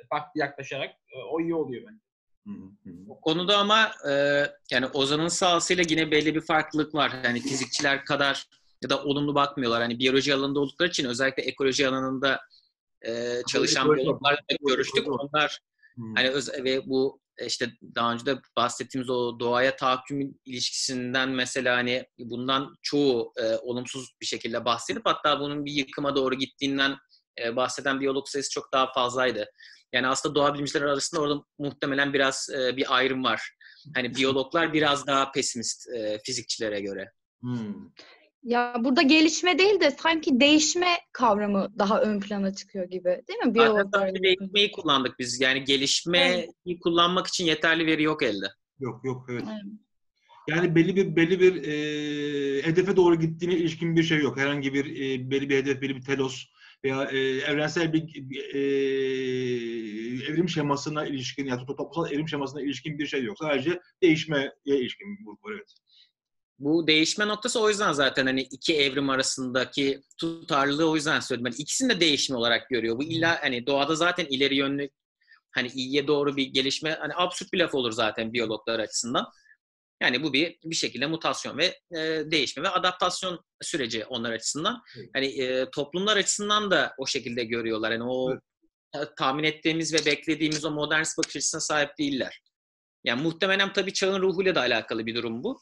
farklı yaklaşarak. E, o iyi oluyor bence. Hı hı hı. O konuda ama e, yani Ozan'ın sahasıyla yine belli bir farklılık var. Yani fizikçiler kadar ya da olumlu bakmıyorlar. Hani biyoloji alanında oldukları için özellikle ekoloji alanında e, çalışan biyologlarla görüştük. Onlar Hı. hani öz, ve bu e, işte daha önce de bahsettiğimiz o doğaya tahakküm ilişkisinden mesela hani bundan çoğu e, olumsuz bir şekilde bahsedip hatta bunun bir yıkıma doğru gittiğinden e, bahseden biyolog sayısı çok daha fazlaydı. Yani aslında doğa bilimciler arasında orada muhtemelen biraz e, bir ayrım var. Hani biyologlar biraz daha pesimist e, fizikçilere göre. Hı. Ya burada gelişme değil de sanki değişme kavramı daha ön plana çıkıyor gibi değil mi? Biyologlar sadece değişmeyi kullandık biz. Yani gelişmeyi kullanmak için yeterli veri yok elde. Yok yok evet. Evet. Yani belli bir belli bir e, hedefe doğru gittiğine ilişkin bir şey yok. Herhangi bir e, belli bir hedef, belli bir telos veya e, evrensel bir e, evrim şemasına ilişkin ya da toplumsal evrim şemasına ilişkin bir şey yok. Sadece değişmeye ilişkin bir var evet. Bu değişme noktası o yüzden zaten hani iki evrim arasındaki tutarlılığı o yüzden söyledim. Yani ikisini de değişme olarak görüyor. Bu illa hani doğada zaten ileri yönlü hani iyiye doğru bir gelişme hani absürt bir laf olur zaten biyologlar açısından. Yani bu bir bir şekilde mutasyon ve e, değişme ve adaptasyon süreci onlar açısından. Evet. Hani e, toplumlar açısından da o şekilde görüyorlar. Yani o Evet. tahmin ettiğimiz ve beklediğimiz o modern bakış açısına sahip değiller. Yani muhtemelen tabii çağın ruhuyla da alakalı bir durum bu.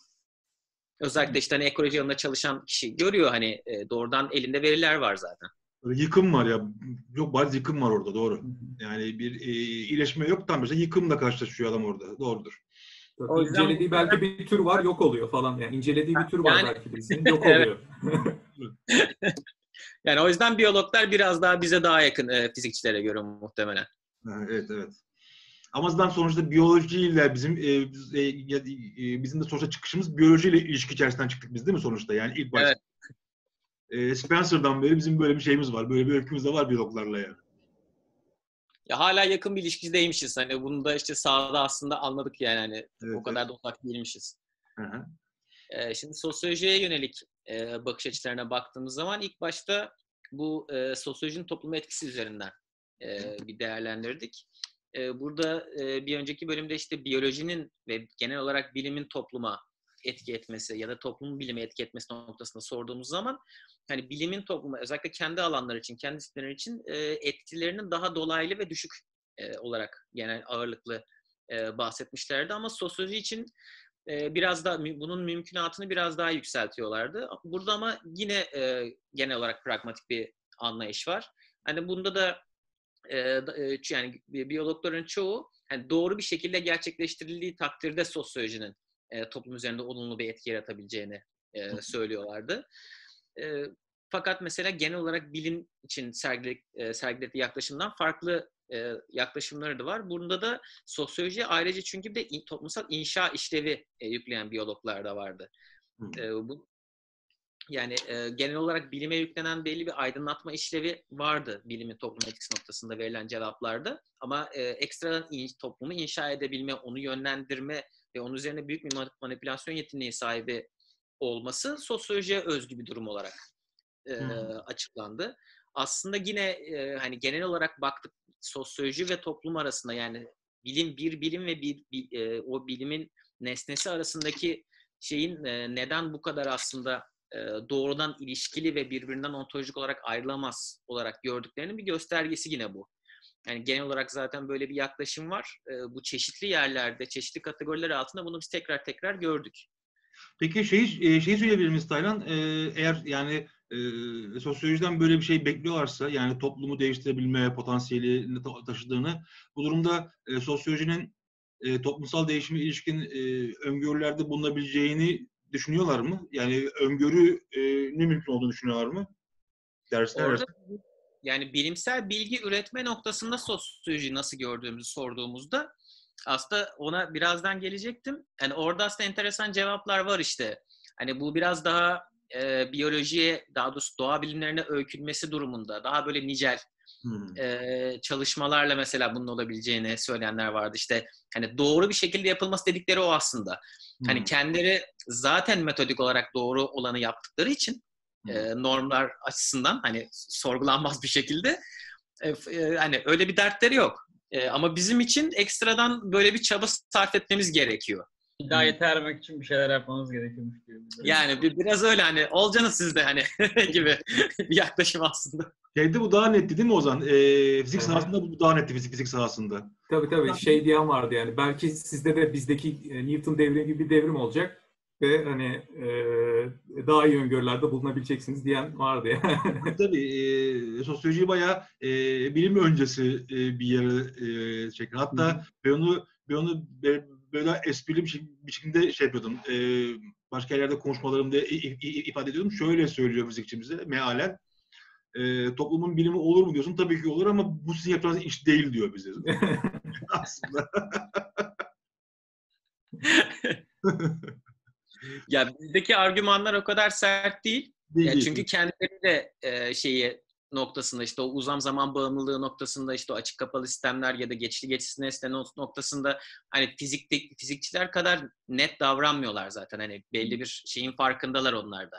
Özellikle işte hani ekoloji alanında çalışan kişi görüyor hani e, doğrudan elinde veriler var zaten. Yıkım var ya. Çok bariz yıkım var orada doğru. Yani bir e, iyileşme yok tam mesela yıkımla karşılaşıyor adam orada. Doğrudur. Tabii O yüzden- incelediği belki bir tür var yok oluyor falan. Yani incelediği bir tür var Yani- belki birisinin yok Evet. oluyor. Yani o yüzden biyologlar biraz daha bize daha yakın e, fizikçilere göre muhtemelen. Evet evet. Ama zaten sonuçta biyolojiyle bizim e, biz- e, e, bizim de sonuçta çıkışımız biyolojiyle ilişki içerisinden çıktık biz değil mi sonuçta? Yani ilk başta. E, Spencer'dan beri bizim böyle bir şeyimiz var. Böyle bir öykümüz de var biyologlarla yani. Ya hala yakın bir ilişkideymişiz. Hani bunu da işte sahada aslında anladık yani hani Evet, o kadar da uzak değilmişiz. Hı hı. Ee, şimdi sosyolojiye yönelik e, bakış açılarına baktığımız zaman ilk başta bu e, sosyolojinin topluma etkisi üzerinden e, bir değerlendirdik. E, burada e, bir önceki bölümde işte biyolojinin ve genel olarak bilimin topluma etki etmesi ya da toplumun bilime etki etmesi noktasında sorduğumuz zaman hani bilimin topluma özellikle kendi alanlar için, kendi disiplinler için e, etkilerinin daha dolaylı ve düşük e, olarak genel ağırlıklı e, bahsetmişlerdi ama sosyoloji için e, biraz daha mü- bunun mümkünatını biraz daha yükseltiyorlardı. Burada ama yine e, genel olarak pragmatik bir anlayış var. Hani bunda da e, da- e, yani bi- biyologların çoğu hani doğru bir şekilde gerçekleştirildiği takdirde sosyolojinin e, toplum üzerinde olumlu bir etki yaratabileceğini e, söylüyorlardı. E, fakat mesela genel olarak bilim için sergiledik, e, sergilediği yaklaşımdan farklı e, yaklaşımları da var. Bunda da sosyoloji ayrıca çünkü bir de in- toplumsal inşa işlevi e, yükleyen biyologlar da vardı. E, bu yani e, genel olarak bilime yüklenen belli bir aydınlatma işlevi vardı bilimin toplum etkisi noktasında verilen cevaplarda. Ama e, ekstradan in- toplumu inşa edebilme, onu yönlendirme ve onun üzerine büyük bir ma- manipülasyon yeteneği sahibi olması sosyolojiye özgü bir durum olarak e, Hı. açıklandı. Aslında yine e, hani genel olarak baktık sosyoloji ve toplum arasında yani bilim bir bilim ve bir, bir, e, o bilimin nesnesi arasındaki şeyin e, neden bu kadar aslında e, doğrudan ilişkili ve birbirinden ontolojik olarak ayrılamaz olarak gördüklerinin bir göstergesi yine bu. Yani genel olarak zaten böyle bir yaklaşım var. E, bu çeşitli yerlerde, çeşitli kategoriler altında bunu biz tekrar tekrar gördük. Peki şeyi, e, şeyi söyleyebilir miyiz Taylan? E, eğer yani e, sosyolojiden böyle bir şey bekliyorlarsa yani toplumu değiştirebilme potansiyeli ta- taşıdığını bu durumda e, sosyolojinin e, toplumsal değişime ilişkin e, öngörülerde bulunabileceğini düşünüyorlar mı? Yani öngörü e, ne mümkün olduğunu düşünüyorlar mı? Dersler Orada yani bilimsel bilgi üretme noktasında sosyolojiyi nasıl gördüğümüzü sorduğumuzda aslında ona birazdan gelecektim. Yani orada aslında enteresan cevaplar var işte. Hani bu biraz daha e, biyolojiye, daha doğrusu doğa bilimlerine öykünmesi durumunda daha böyle nicel Hmm. e, çalışmalarla mesela bunun olabileceğini söyleyenler vardı. İşte hani doğru bir şekilde yapılması dedikleri o aslında. Hani Hmm. kendileri zaten metodik olarak doğru olanı yaptıkları için e, normlar açısından hani sorgulanmaz bir şekilde e, e, hani öyle bir dertleri yok. E, ama bizim için ekstradan böyle bir çaba sarf etmemiz gerekiyor. Hidayete ermek için bir şeyler yapmamız gerekiyormuş gibi. Yani bir, biraz öyle hani olacaksınız siz de hani gibi bir yaklaşım aslında. Şeyde bu daha netti değil mi Ozan? Ee, fizik Evet. sahasında bu daha netti fizik, fizik sahasında. Tabii tabii şey diyen vardı yani belki sizde de bizdeki e, Newton devrimi gibi bir devrim olacak ve hani e, daha iyi öngörülerde bulunabileceksiniz diyen vardı yani. Tabii e, sosyoloji bayağı e, bilim öncesi e, bir yere e. Hı Hatta ben onu ben onu böyle esprili bir şekilde şey yapıyordum. E, başka yerlerde konuşmalarımda ifade ediyordum. Şöyle söylüyor fizikçimize mealen. E, toplumun bilimi olur mu diyorsun? Tabii ki olur ama bu sizin yapacağınız iş değil diyor bize. Aslında. Ya bizdeki argümanlar o kadar sert değil. Değil, Ya değil. çünkü kendileri de e, şeyi noktasında işte o uzam zaman bağımlılığı noktasında işte o açık kapalı sistemler ya da geçli geçiş nesne nok- noktasında hani fizikte fizikçiler kadar net davranmıyorlar zaten. Hani belli bir şeyin farkındalar onlar da.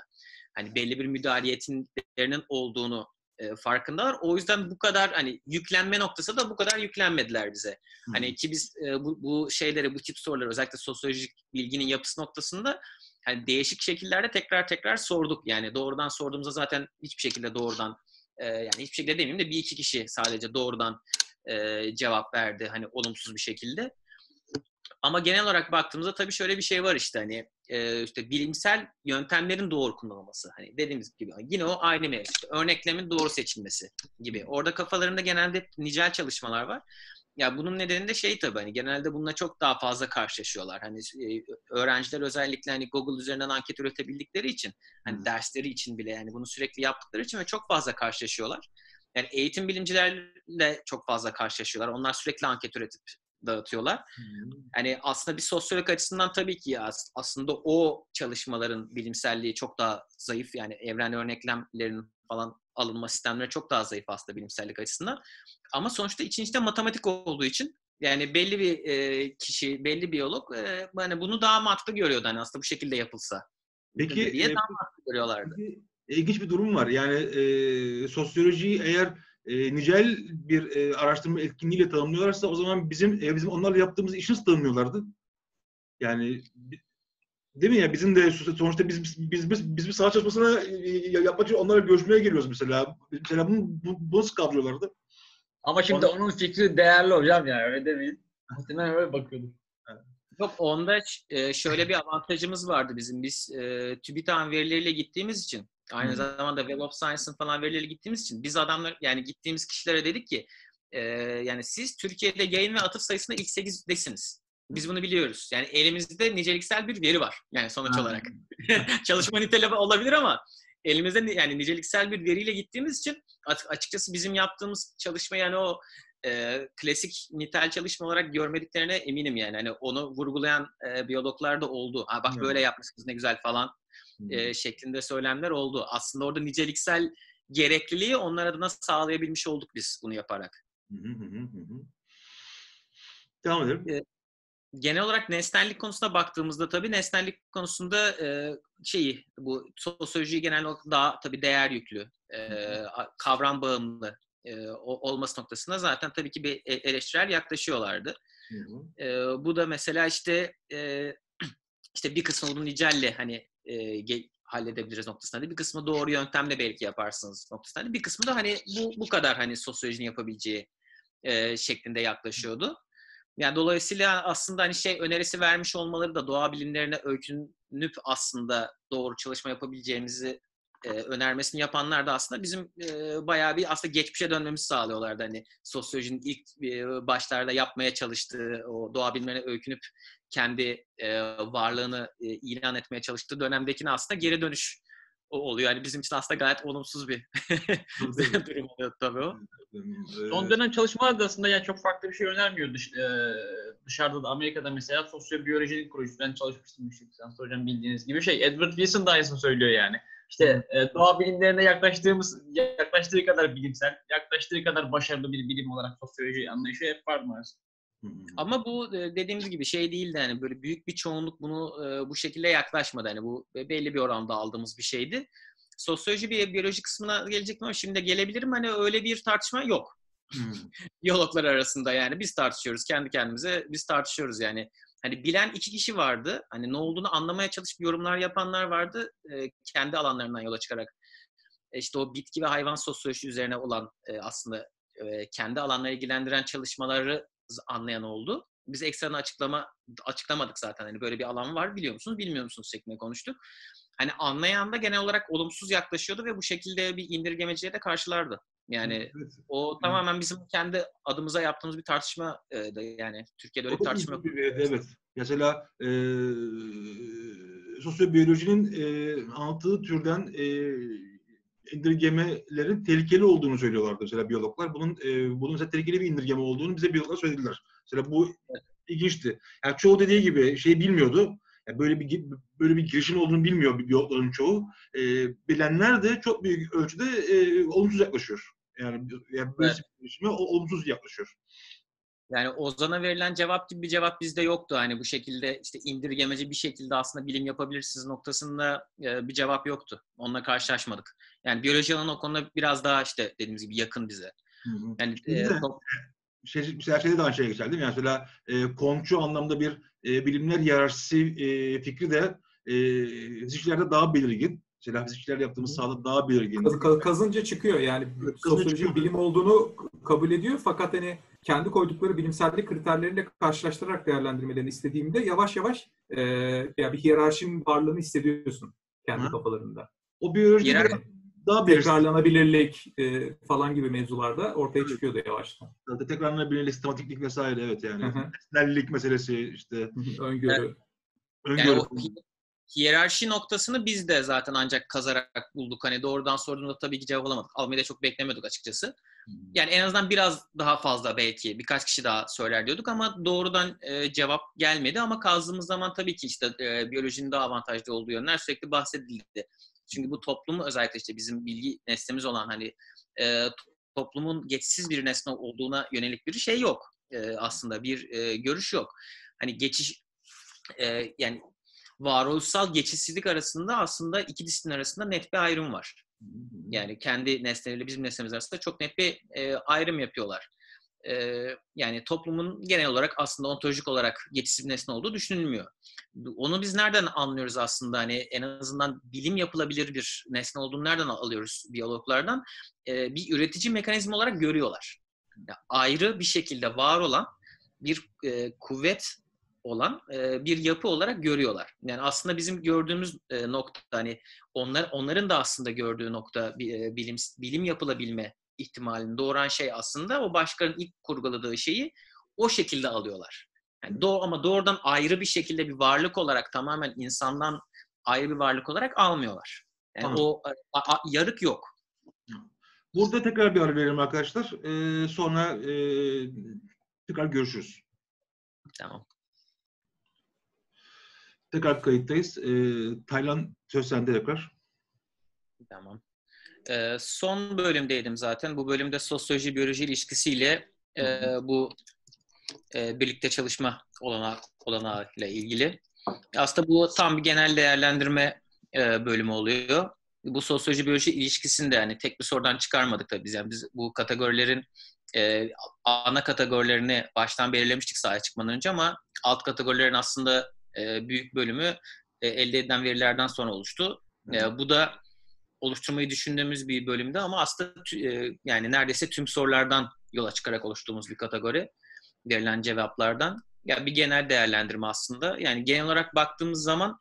Hani belli bir müdahaleyetinlerinin olduğunu e, farkındalar. O yüzden bu kadar hani yüklenme noktası da bu kadar yüklenmediler bize. Hani ki biz e, bu, bu şeyleri, bu tip soruları özellikle sosyolojik bilginin yapısı noktasında hani değişik şekillerde tekrar tekrar sorduk. Yani doğrudan sorduğumuzda zaten hiçbir şekilde doğrudan e, yani hiçbir şekilde demeyeyim de bir iki kişi sadece doğrudan e, cevap verdi hani olumsuz bir şekilde. Ama genel olarak baktığımızda tabii şöyle bir şey var işte hani e, işte bilimsel yöntemlerin doğru kullanılması. Hani dediğimiz gibi yine o aynı mevzu. İşte örneklemin doğru seçilmesi gibi. Orada kafalarında genelde nicel çalışmalar var. Ya bunun nedeni de şey tabii hani genelde bununla çok daha fazla karşılaşıyorlar. Hani e, öğrenciler özellikle hani Google üzerinden anket üretebildikleri için hani Hı. dersleri için bile yani bunu sürekli yaptıkları için ve çok fazla karşılaşıyorlar. Yani eğitim bilimcilerle çok fazla karşılaşıyorlar. Onlar sürekli anket üretip dağıtıyorlar. Hani aslında bir sosyolog açısından tabii ki as- aslında o çalışmaların bilimselliği çok daha zayıf. Yani evren örneklemlerinin falan alınma sistemleri çok daha zayıf aslında bilimsellik açısından. Ama sonuçta için içinde matematik olduğu için yani belli bir e, kişi, belli biyolog e, hani bunu daha mantıklı görüyordu hani aslında bu şekilde yapılsa. Peki, diye e, daha mantıklı görüyorlardı. İlginç bir durum var. Yani e, sosyolojiyi eğer e, nicel bir e, araştırma etkinliğiyle tanımlıyorlarsa o zaman bizim e, bizim onlarla yaptığımız işi tanımlıyorlardı? Yani değil mi ya bizim de sonuçta biz biz biz, biz, biz bir saha çalışmasına e, yapmak için onlarla görüşmeye geliyoruz mesela. Mesela bunu, bu, bunu nasıl kavruyorlardı? Ama şimdi onun fikri değerli hocam yani öyle demeyin. Muhtemelen öyle bakıyordur. Yok onda e, şöyle bir avantajımız vardı bizim. Biz e, TÜBİTAK'ın verileriyle gittiğimiz için aynı Hı. zamanda Web of Science'ın falan verileriyle gittiğimiz için biz adamlar yani gittiğimiz kişilere dedik ki e, yani siz Türkiye'de yayın ve atıf sayısında ilk 8'desiniz. Biz bunu biliyoruz. Yani elimizde niceliksel bir veri var. Yani sonuç olarak. Çalışma niteliği olabilir ama elimizde ni- yani niceliksel bir veriyle gittiğimiz için açıkçası bizim yaptığımız çalışma yani o e, klasik nitel çalışma olarak görmediklerine eminim yani. Hani onu vurgulayan e, biyologlar da oldu. Ha bak Evet. böyle yapmışsınız ne güzel falan e, şeklinde söylemler oldu. Aslında orada niceliksel gerekliliği onlar adına sağlayabilmiş olduk biz bunu yaparak. Hı hı hı hı hı. Devam edelim. Genel olarak nesnellik konusuna baktığımızda tabii nesnellik konusunda e, şeyi bu sosyolojiyi genel olarak daha tabii değer yüklü, e, kavram bağımlı e, olması noktasında zaten tabii ki bir e- eleştirel yaklaşıyorlardı. Hı hı. E, bu da mesela işte e, işte bir kısmı bunu nicelle hani e, ge- halledebiliriz noktasında. Bir kısmı doğru yöntemle belki yaparsınız noktasında. Bir kısmı da hani bu bu kadar hani sosyolojinin yapabileceği e, şeklinde yaklaşıyordu. Yani dolayısıyla aslında hani şey önerisi vermiş olmaları da doğa bilimlerine öykünüp aslında doğru çalışma yapabileceğimizi e, önermesini yapanlar da aslında bizim e, bayağı bir aslında geçmişe dönmemizi sağlıyorlardı. Hani sosyolojinin ilk e, başlarda yapmaya çalıştığı o doğa bilimlerine öykünüp kendi e, varlığını e, ilan etmeye çalıştığı dönemdekine aslında geri dönüş oluyor. Yani bizim için aslında gayet olumsuz bir durum oluyor tabii o. Son dönem çalışmalar da aslında yani çok farklı bir şey önermiyor. Dış, e, dışarıda da Amerika'da mesela sosyobiyolojinin kurucusu. Ben çalışmıştım yüksek lisans hocam bildiğiniz gibi. Şey Edward Wilson da aynısını söylüyor yani. İşte e, doğa bilimlerine yaklaştığımız, yaklaştığı kadar bilimsel, yaklaştığı kadar başarılı bir bilim olarak sosyoloji anlayışı hep var maalesef. Ama bu e, dediğimiz gibi şey değildi hani böyle büyük bir çoğunluk bunu e, bu şekilde yaklaşmadı. Hani bu belli bir oranda aldığımız bir şeydi. sosyoloji bir biyoloji kısmına gelecektim ama şimdi de gelebilirim. Hani öyle bir tartışma yok. Hmm. Biyologlar arasında yani biz tartışıyoruz kendi kendimize biz tartışıyoruz yani. Hani bilen iki kişi vardı. Hani ne olduğunu anlamaya çalışıp yorumlar yapanlar vardı. e, kendi alanlarından yola çıkarak. İşte o bitki ve hayvan sosyolojisi üzerine olan aslında kendi alanları ilgilendiren çalışmaları anlayan oldu. Biz ekstrana açıklama açıklamadık zaten. Hani böyle bir alan var biliyor musunuz, bilmiyor musunuz şeklinde konuştuk. Hani anlayan da genel olarak olumsuz yaklaşıyordu ve bu şekilde bir indirgemeciye de karşılardı. Yani Evet. o tamamen bizim kendi adımıza yaptığımız bir tartışma e, da yani Türkiye'de öyle bir tartışma yok. evet. Mesela e, sosyobiyolojinin e, anlattığı türden e, indirgemelerin tehlikeli olduğunu söylüyorlardı mesela biyologlar. Bunun e, bunun mesela tehlikeli bir indirgeme olduğunu bize biyologlar söylediler. Mesela bu ilginçti. Yani çoğu dediği gibi şey bilmiyordu. Yani böyle bir böyle bir girişim olduğunu bilmiyor biyologların çoğu. E, bilenler de çok büyük ölçüde e, olumsuz yaklaşıyor. Yani, yani böyle Evet. bir girişime olumsuz yaklaşıyor. Yani Ozan'a verilen cevap gibi bir cevap bizde yoktu. Hani bu şekilde işte indirgemeci bir şekilde aslında bilim yapabilirsiniz noktasında e, bir cevap yoktu. Onunla karşılaşmadık. Yani biyoloji alanı o konuda biraz daha işte dediğimiz gibi yakın bize. Hı hı. Yani Şimdi e, top- şey, mesela şeyde de aynı şey geçer değil mi? Yani mesela e, komşu anlamda bir e, bilimler hiyerarşisi e, fikri de e, fizikçilerde daha belirgin. Mesela fizikçilerde yaptığımız sahada daha belirgin. Kaz- kaz- kazınca çıkıyor yani çıkıyor. bilim olduğunu kabul ediyor fakat hani kendi koydukları bilimsellik kriterleriyle karşılaştırarak değerlendirmelerini istediğimde yavaş yavaş e, ya bir hiyerarşinin varlığını hissediyorsun kendi Hı. kafalarında. O biyolojide Hiyerarşi- biraz daha belirsiz. Tekrarlanabilirlik e, falan gibi mevzularda ortaya çıkıyordu yavaştan. Tekrarlanabilirlik, sistematiklik vesaire evet yani. Nesnellik meselesi işte Öngörü. öngörü. Yani o hiyerarşi noktasını biz de zaten ancak kazarak bulduk. Hani doğrudan sorduğunda tabii ki cevap alamadık. Almayı da çok beklemiyorduk açıkçası. Yani en azından biraz daha fazla belki birkaç kişi daha söyler diyorduk ama doğrudan e, cevap gelmedi. Ama kazdığımız zaman tabii ki işte e, biyolojinin daha avantajlı olduğu yönler sürekli bahsedildi. Çünkü bu toplumu özellikle işte bizim bilgi nesnemiz olan hani e, to- toplumun geçişsiz bir nesne olduğuna yönelik bir şey yok. E, aslında bir e, görüş yok. Hani geçiş e, yani varoluşsal geçişsizlik arasında aslında iki disiplin arasında net bir ayrım var. Yani kendi nesneleriyle bizim nesnemiz arasında çok net bir e, ayrım yapıyorlar. E, yani toplumun genel olarak aslında ontolojik olarak geçişsiz bir nesne olduğu düşünülmüyor. Onu biz nereden anlıyoruz aslında hani en azından bilim yapılabilir bir nesne olduğunu nereden alıyoruz biyologlardan? E, bir üretici mekanizma olarak görüyorlar. Yani ayrı bir şekilde var olan bir e, kuvvet olan e, bir yapı olarak görüyorlar. Yani aslında bizim gördüğümüz e, nokta hani onlar onların da aslında gördüğü nokta bi- e, bilim bilim yapılabilme ihtimalini doğuran şey aslında o başkanın ilk kurguladığı şeyi o şekilde alıyorlar. Yani doğ ama doğrudan ayrı bir şekilde bir varlık olarak tamamen insandan ayrı bir varlık olarak almıyorlar. Yani Anladım. o a- a- yarık yok. Burada tekrar bir ara verelim arkadaşlar. Ee, sonra e, tekrar görüşürüz. Tamam. Tekrar kayıttayız. Ee, Taylan söz sende tekrar. Tamam. Ee, son bölümdeydim zaten. Bu bölümde sosyoloji biyoloji ilişkisiyle e, bu e, birlikte çalışma olana olanağıyla ilgili. Aslında bu tam bir genel değerlendirme e, bölümü oluyor. Bu sosyoloji biyoloji ilişkisini de yani tek bir sorudan çıkarmadık tabii biz. Yani biz bu kategorilerin e, ana kategorilerini baştan belirlemiştik sahaya çıkmadan önce ama alt kategorilerin aslında e, büyük bölümü e, elde edilen verilerden sonra oluştu. E, bu da oluşturmayı düşündüğümüz bir bölümde ama aslında tü- e, yani neredeyse tüm sorulardan yola çıkarak oluştuğumuz bir kategori verilen cevaplardan. Yani bir genel değerlendirme aslında. Yani genel olarak baktığımız zaman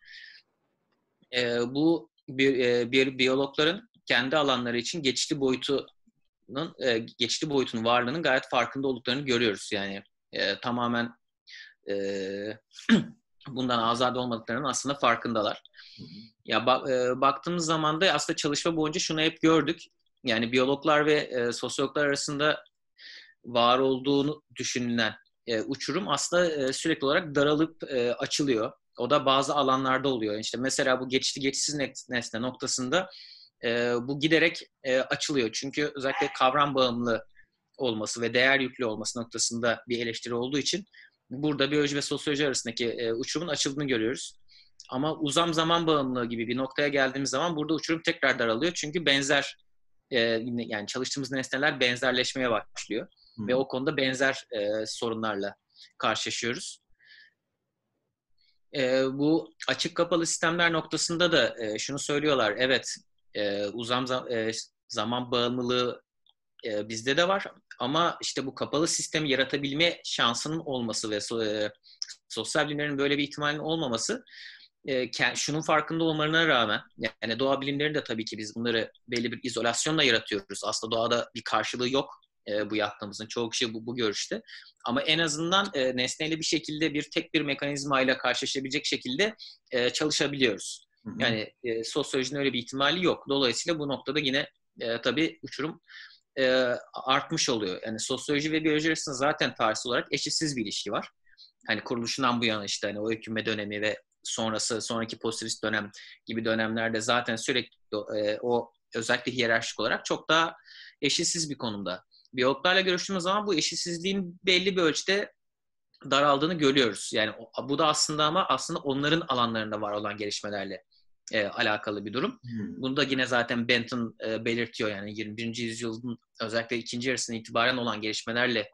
e, bu bir, e, bir biyologların kendi alanları için geçişli boyutunun e, geçişli boyutun varlığının gayet farkında olduklarını görüyoruz. Yani e, tamamen e, bundan azade olmadıklarının aslında farkındalar. Ya bak, e, baktığımız zaman da aslında çalışma boyunca şunu hep gördük. Yani biyologlar ve e, sosyologlar arasında var olduğunu düşünülen e, uçurum aslında e, sürekli olarak daralıp e, açılıyor. O da bazı alanlarda oluyor. İşte mesela bu geçişli geçişsiz nesne noktasında e, bu giderek e, açılıyor. Çünkü özellikle kavram bağımlı olması ve değer yüklü olması noktasında bir eleştiri olduğu için burada biyoloji ve sosyoloji arasındaki e, uçurumun açıldığını görüyoruz. Ama uzam zaman bağımlılığı gibi bir noktaya geldiğimiz zaman burada uçurum tekrar daralıyor. Çünkü benzer e, yani çalıştığımız nesneler benzerleşmeye başlıyor. Hı. Ve o konuda benzer e, sorunlarla karşılaşıyoruz. E, bu açık kapalı sistemler noktasında da e, şunu söylüyorlar. Evet e, uzam za- e, zaman bağımlılığı e, bizde de var. Ama işte bu kapalı sistemi yaratabilme şansının olması ve e, sosyal bilimlerin böyle bir ihtimalinin olmaması e, şunun farkında olmalarına rağmen yani doğa bilimleri de tabii ki biz bunları belli bir izolasyonla yaratıyoruz. Aslında doğada bir karşılığı yok e, bu yaptığımızın. Çoğu kişi bu, bu görüşte. Ama en azından e, nesneyle bir şekilde bir tek bir mekanizmayla karşılaşabilecek şekilde e, çalışabiliyoruz. Hı hı. Yani e, sosyolojinin öyle bir ihtimali yok. Dolayısıyla bu noktada yine e, tabii uçurum e, artmış oluyor. Yani sosyoloji ve biyoloji arasında zaten tarihsel olarak eşitsiz bir ilişki var. Hani kuruluşundan bu yana işte hani o hüküme dönemi ve sonrası sonraki pozitivist dönem gibi dönemlerde zaten sürekli e, o özellikle hiyerarşik olarak çok daha eşitsiz bir konumda. Biyologlarla görüştüğümüz zaman bu eşitsizliğin belli bir ölçüde daraldığını görüyoruz. Yani bu da aslında ama aslında onların alanlarında var olan gelişmelerle e, alakalı bir durum. Hı. Bunu da yine zaten Benton e, belirtiyor yani 21. yüzyılın özellikle ikinci yarısından itibaren olan gelişmelerle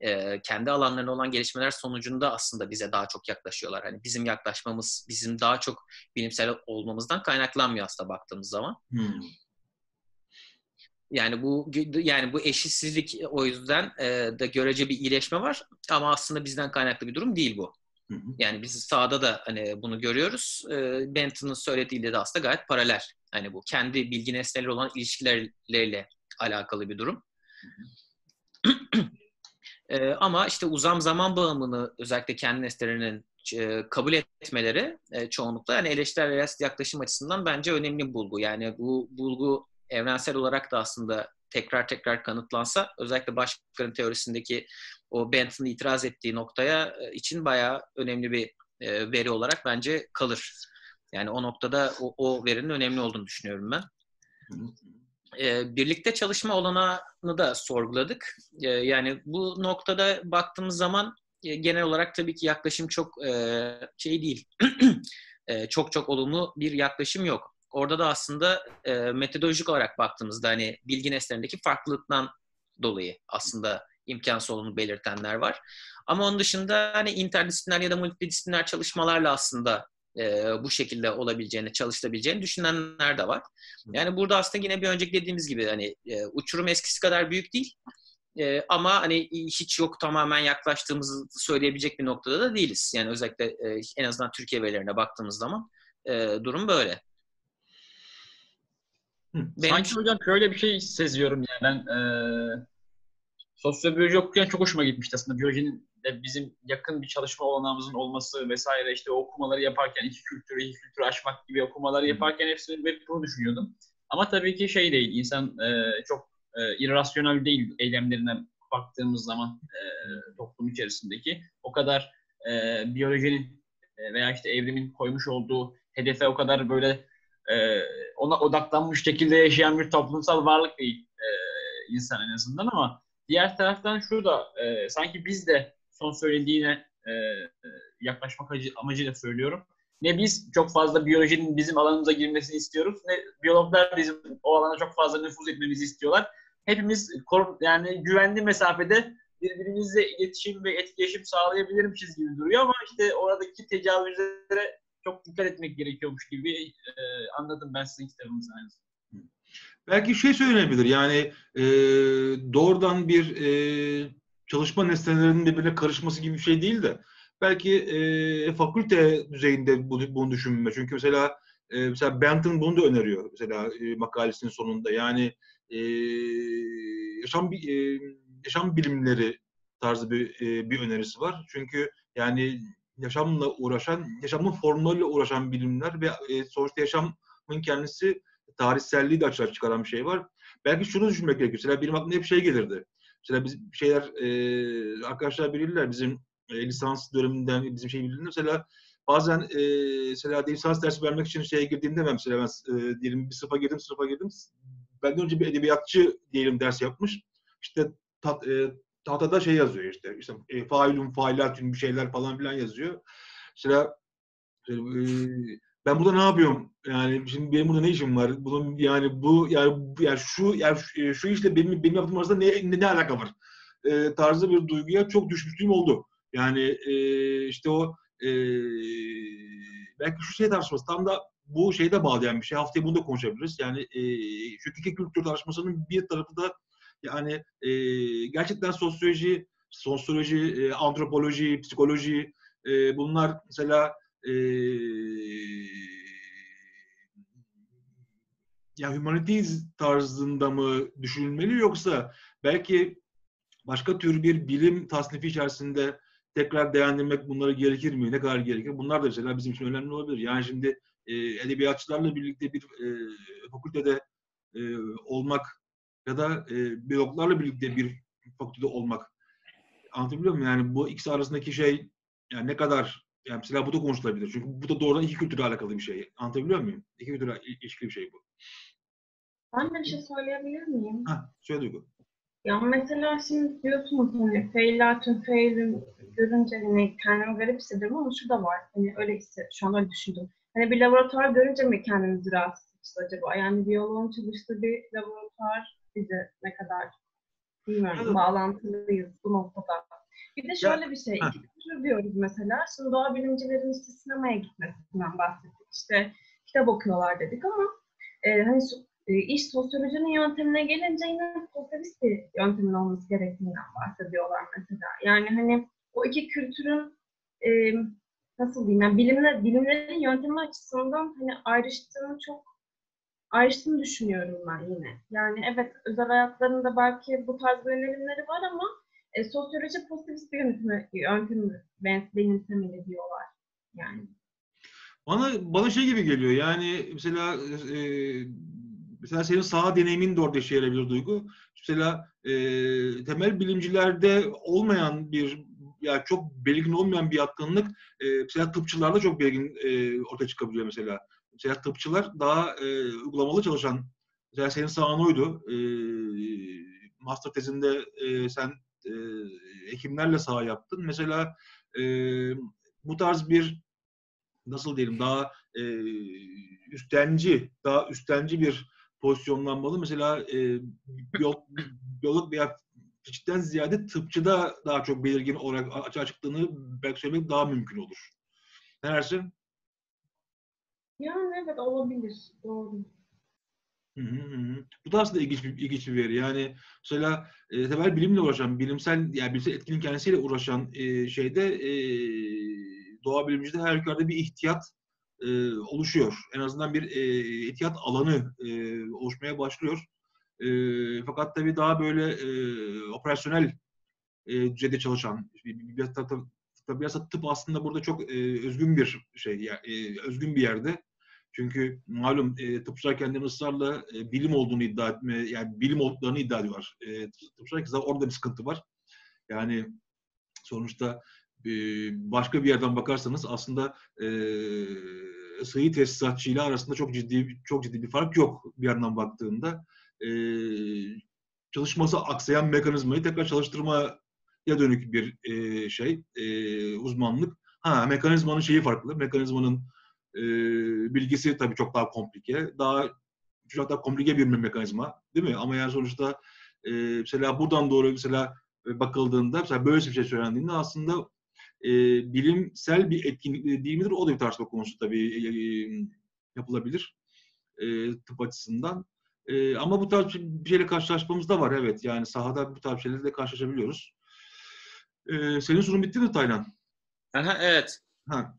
e, kendi alanlarında olan gelişmeler sonucunda aslında bize daha çok yaklaşıyorlar. Hani bizim yaklaşmamız, bizim daha çok bilimsel olmamızdan kaynaklanmıyor aslında baktığımız zaman. Hı. Yani bu yani bu eşitsizlik o yüzden e, de görece bir iyileşme var ama aslında bizden kaynaklı bir durum değil bu. Yani biz sahada da hani bunu görüyoruz. E, Benton'ın söylediğiyle de aslında gayet paralel. Hani bu kendi bilgi nesneleri olan ilişkileriyle alakalı bir durum. E, ama işte uzam zaman bağımını özellikle kendi nesnelerinin e, kabul etmeleri e, çoğunlukla yani eleştirel yaklaşım açısından bence önemli bir bulgu. Yani bu bulgu evrensel olarak da aslında tekrar tekrar kanıtlansa özellikle Başkar'ın teorisindeki o Benton'ın itiraz ettiği noktaya e, için bayağı önemli bir e, veri olarak bence kalır. Yani o noktada o, o verinin önemli olduğunu düşünüyorum ben. E, birlikte çalışma olanağını da sorguladık. E, yani bu noktada baktığımız zaman e, genel olarak tabii ki yaklaşım çok e, şey değil. E, çok çok olumlu bir yaklaşım yok. Orada da aslında e, metodolojik olarak baktığımızda hani bilgi nesnelerindeki farklılıktan dolayı aslında imkansız olduğunu belirtenler var. Ama onun dışında hani interdisipliner ya da multidisipliner çalışmalarla aslında e, bu şekilde olabileceğini, çalışılabileceğini düşünenler de var. Yani burada aslında yine bir önceki dediğimiz gibi hani e, uçurum eskisi kadar büyük değil. E, ama hani hiç yok tamamen yaklaştığımızı söyleyebilecek bir noktada da değiliz. Yani özellikle e, en azından Türkiye verilerine baktığımız zaman e, durum böyle. Benim Sanki hocam şöyle bir şey seziyorum yani ben e, sosyobiyoloji okuyan çok hoşuma gitmişti aslında. Biyolojinin de bizim yakın bir çalışma olanağımızın olması vesaire işte okumaları yaparken iki kültürü iki kültürü aşmak gibi okumaları yaparken hepsini hep bunu düşünüyordum. Ama tabii ki şey değil insan e, çok e, irrasyonel değil eylemlerine baktığımız zaman e, toplum içerisindeki o kadar e, biyolojinin e, veya işte evrimin koymuş olduğu hedefe o kadar böyle e, ona odaklanmış şekilde yaşayan bir toplumsal varlık değil e, insan en azından ama diğer taraftan şu da e, sanki biz de son söylediğine e, yaklaşmak amacı- amacıyla söylüyorum. Ne biz çok fazla biyolojinin bizim alanımıza girmesini istiyoruz ne biyologlar bizim o alana çok fazla nüfuz etmemizi istiyorlar. Hepimiz yani güvenli mesafede birbirimizle iletişim ve etkileşim sağlayabilirmişiz gibi duruyor ama işte oradaki tecavüzlere çok dikkat etmek gerekiyormuş gibi e, anladım ben sizin kitabınızı. aynı. Belki şey söylenebilir yani e, doğrudan bir e, çalışma nesnelerinin birbirine karışması gibi bir şey değil de belki e, fakülte düzeyinde bunu, bunu düşünme. Çünkü mesela e, mesela Benton bunu da öneriyor mesela e, makalesinin sonunda. Yani e, yaşam e, yaşam bilimleri tarzı bir e, bir önerisi var. Çünkü yani yaşamla uğraşan, yaşamın formlarıyla uğraşan bilimler ve e, sonuçta yaşamın kendisi tarihselliği de açığa çıkaran bir şey var. Belki şunu düşünmek gerekiyor. Mesela benim aklıma hep şey gelirdi. Mesela biz şeyler e, arkadaşlar bilirler bizim e, lisans döneminden bizim şey bilirler. Mesela bazen e, mesela lisans dersi vermek için şeye girdiğimde ben mesela ben e, diyelim bir sınıfa girdim sınıfa girdim. Benden önce bir edebiyatçı diyelim ders yapmış. İşte tat, e, tahtada şey yazıyor işte. işte e, failun, failatün bir şeyler falan filan yazıyor. Mesela E, ben burada ne yapıyorum? Yani şimdi benim burada ne işim var? Bunun yani bu yani yani şu yani şu, şu işle benim benim yaptığım arasında ne ne, ne alaka var? E, tarzı bir duyguya çok düşmüşlüğüm oldu. Yani e, işte o e, belki şu şey tartışması tam da bu şeyde bağlayan bir şey. Haftaya bunu da konuşabiliriz. Yani e, şu iki kültür tartışmasının bir tarafı da yani e, gerçekten sosyoloji, sosyoloji, e, antropoloji, psikoloji e, bunlar mesela e, ya humanities tarzında mı düşünülmeli yoksa belki başka tür bir bilim tasnifi içerisinde tekrar değerlendirmek bunları gerekir mi? Ne kadar gerekir? Bunlar da mesela bizim için önemli olabilir. Yani şimdi e, edebiyatçılarla birlikte bir e, fakültede e, olmak ya da e, biyologlarla birlikte bir fakültede olmak. Anlatabiliyor muyum? Yani bu ikisi arasındaki şey yani ne kadar yani mesela bu da konuşulabilir. Çünkü bu da doğrudan iki kültürle alakalı bir şey. Anlatabiliyor muyum? İki kültürle ilişkili bir şey bu. Ben de bir şey söyleyebilir miyim? Ha, söyle Duygu. Ya mesela şimdi diyorsunuz hani feylatün feylim görünce hani kendimi garip hissediyorum ama şu da var. Hani öyle hisset, şu an öyle düşündüm. Hani bir laboratuvar görünce mi kendimizi rahatsız edeceğiz acaba? Yani biyoloğun çalıştığı bir laboratuvar bizi ne kadar bilmiyorum Evet. bağlantılıyız bu noktada. Bir de şöyle bir şey, iki tür diyoruz mesela. Şimdi doğa bilimcilerin işte sinemaya gitmesinden bahsettik. İşte kitap okuyorlar dedik ama e, hani e, iş sosyolojinin yöntemine gelince yine sosyalist bir yöntemin olması gerektiğinden bahsediyorlar mesela. Yani hani o iki kültürün e, nasıl diyeyim yani bilimler, bilimlerin yöntemi açısından hani ayrıştığını çok ayrıştığını düşünüyorum ben yine. Yani evet özel hayatlarında belki bu tarz yönelimleri var ama e, sosyoloji pozitivist bir yöntemi, yöntemi benimsemeli diyorlar. Yani. Bana bana şey gibi geliyor. Yani mesela e, mesela senin saha deneyimin de orada işe yarayabilir Duygu. Mesela e, temel bilimcilerde olmayan bir ya çok belirgin olmayan bir yatkınlık e, mesela tıpçılarda çok belirgin e, ortaya çıkabiliyor mesela. Mesela tıpçılar daha e, uygulamalı çalışan mesela senin sahan oydu. E, master tezinde e, sen e, hekimlerle saha yaptın. Mesela e, bu tarz bir nasıl diyelim daha e, üstenci, daha üstenci bir pozisyonlanmalı. Mesela e, biyolog, biyolog veya fizikten ziyade tıpçıda daha çok belirgin olarak açığa çıktığını belki söylemek daha mümkün olur. Ne dersin? Yani evet olabilir. Doğru. Bu da aslında ilginç bir, ilginç bir veri. Yani mesela e, temel bilimle uğraşan, bilimsel yani bilimsel etkinin kendisiyle uğraşan e, şeyde e, doğa bilimcide her yukarıda bir ihtiyat e, oluşuyor. En azından bir e, ihtiyat alanı e, oluşmaya başlıyor. E, fakat tabii daha böyle e, operasyonel e, düzeyde çalışan, bir- bir- biraz, tabii, tıp aslında burada çok e, özgün bir şey, e, özgün bir yerde. Çünkü malum e, tıpçılar kendilerini ısrarla e, bilim olduğunu iddia etme, yani bilim olduklarını iddia ediyorlar. E, tıpçılar ki orada bir sıkıntı var. Yani sonuçta e, başka bir yerden bakarsanız aslında e, sayı tesisatçıyla arasında çok ciddi çok ciddi bir fark yok bir yandan baktığında. E, çalışması aksayan mekanizmayı tekrar çalıştırmaya dönük bir e, şey, e, uzmanlık. Ha mekanizmanın şeyi farklı. Mekanizmanın e, bilgisi tabii çok daha komplike. Daha çok daha komplike bir mekanizma değil mi? Ama yani sonuçta e, mesela buradan doğru mesela e, bakıldığında mesela böyle bir şey söylendiğinde aslında e, bilimsel bir etkinlik değil midir? O da bir tartışma konusu tabii e, yapılabilir e, tıp açısından. E, ama bu tarz bir şeyle karşılaşmamız da var evet. Yani sahada bu tarz şeylerle de karşılaşabiliyoruz. E, senin sorun bitti mi Taylan? Aha, evet. Ha.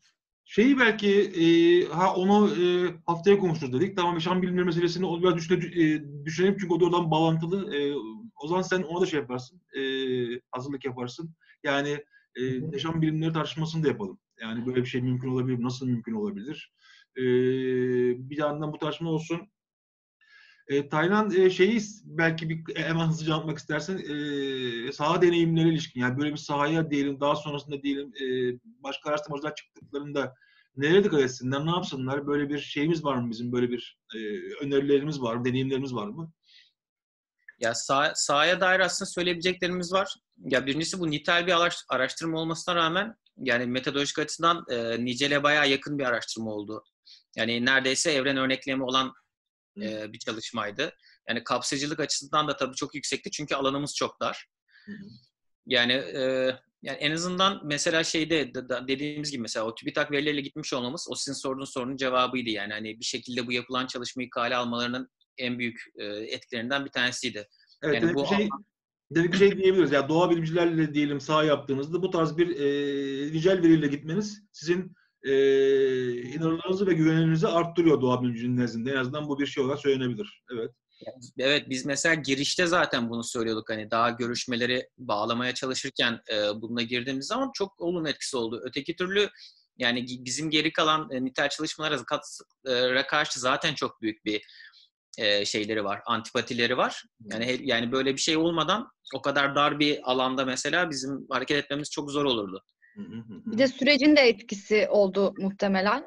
Şeyi belki e, ha onu e, haftaya konuşuruz dedik. Tamam yaşam bilimleri meselesini biraz düşüne, e, düşünelim çünkü o da oradan bağlantılı. E, o zaman sen ona da şey yaparsın. E, hazırlık yaparsın. Yani e, yaşam bilimleri tartışmasını da yapalım. Yani böyle bir şey mümkün olabilir. Nasıl mümkün olabilir? E, bir yandan bu tartışma olsun. E, Taylan e, şeyi belki bir hemen hızlıca anlatmak istersen e, saha deneyimleri ilişkin yani böyle bir sahaya diyelim daha sonrasında diyelim e, başka araştırmacılar çıktıklarında nereye dikkat etsinler, ne yapsınlar? Böyle bir şeyimiz var mı bizim? Böyle bir e, önerilerimiz var mı? Deneyimlerimiz var mı? Ya sah- sahaya dair aslında söyleyebileceklerimiz var. Ya birincisi bu nitel bir araş- araştırma olmasına rağmen Yani metodolojik açıdan e, nicele bayağı yakın bir araştırma oldu. Yani neredeyse evren örneklemi olan e, bir çalışmaydı. Yani kapsayıcılık açısından da tabii çok yüksekti çünkü alanımız çok dar. Hı hı. Yani e, yani en azından mesela şeyde de- de- dediğimiz gibi mesela o TÜBİTAK verileriyle gitmiş olmamız o sizin sorduğunuz sorunun cevabıydı. Yani hani bir şekilde bu yapılan çalışmayı kale almalarının en büyük e, etkilerinden bir tanesiydi. Evet, Yani demek bu bir şey, demek bir şey diyebiliriz. Ya doğa bilimcilerle diyelim sağ yaptığınızda bu tarz bir e, nicel veriyle gitmeniz sizin e, inanılığınızı ve güveninizi arttırıyor doğa bilimcinin nezdinde. En azından bu bir şey olarak söylenebilir. Evet. Evet biz mesela girişte zaten bunu söylüyorduk hani daha görüşmeleri bağlamaya çalışırken e, bununla girdiğimiz zaman çok olumlu etkisi oldu. Öteki türlü yani bizim geri kalan e, nitel çalışmalara e, karşı zaten çok büyük bir e, şeyleri var, antipatileri var. Yani yani böyle bir şey olmadan o kadar dar bir alanda mesela bizim hareket etmemiz çok zor olurdu. Hı hı hı hı. Bir de sürecin de etkisi oldu muhtemelen.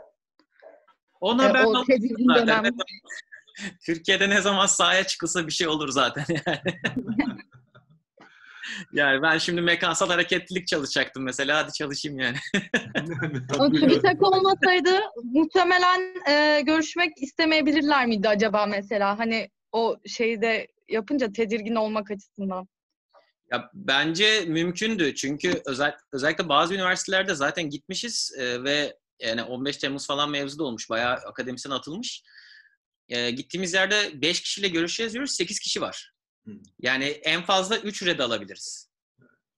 Ona Ee, ben o tedirgin zaten. dönem. Türkiye'de ne zaman sahaya çıkılsa bir şey olur zaten yani. yani ben şimdi mekansal hareketlilik çalışacaktım mesela. Hadi çalışayım yani. Ama TÜBİTAK olmasaydı muhtemelen e, görüşmek istemeyebilirler miydi acaba mesela? Hani o şeyi de yapınca tedirgin olmak açısından. Ya bence mümkündü çünkü özel, özellikle bazı üniversitelerde zaten gitmişiz e, ve yani 15 Temmuz falan mevzu da olmuş. Bayağı akademisyen atılmış. E, gittiğimiz yerde 5 kişiyle görüşeceğiz diyoruz. 8 kişi var. Yani en fazla 3 red alabiliriz.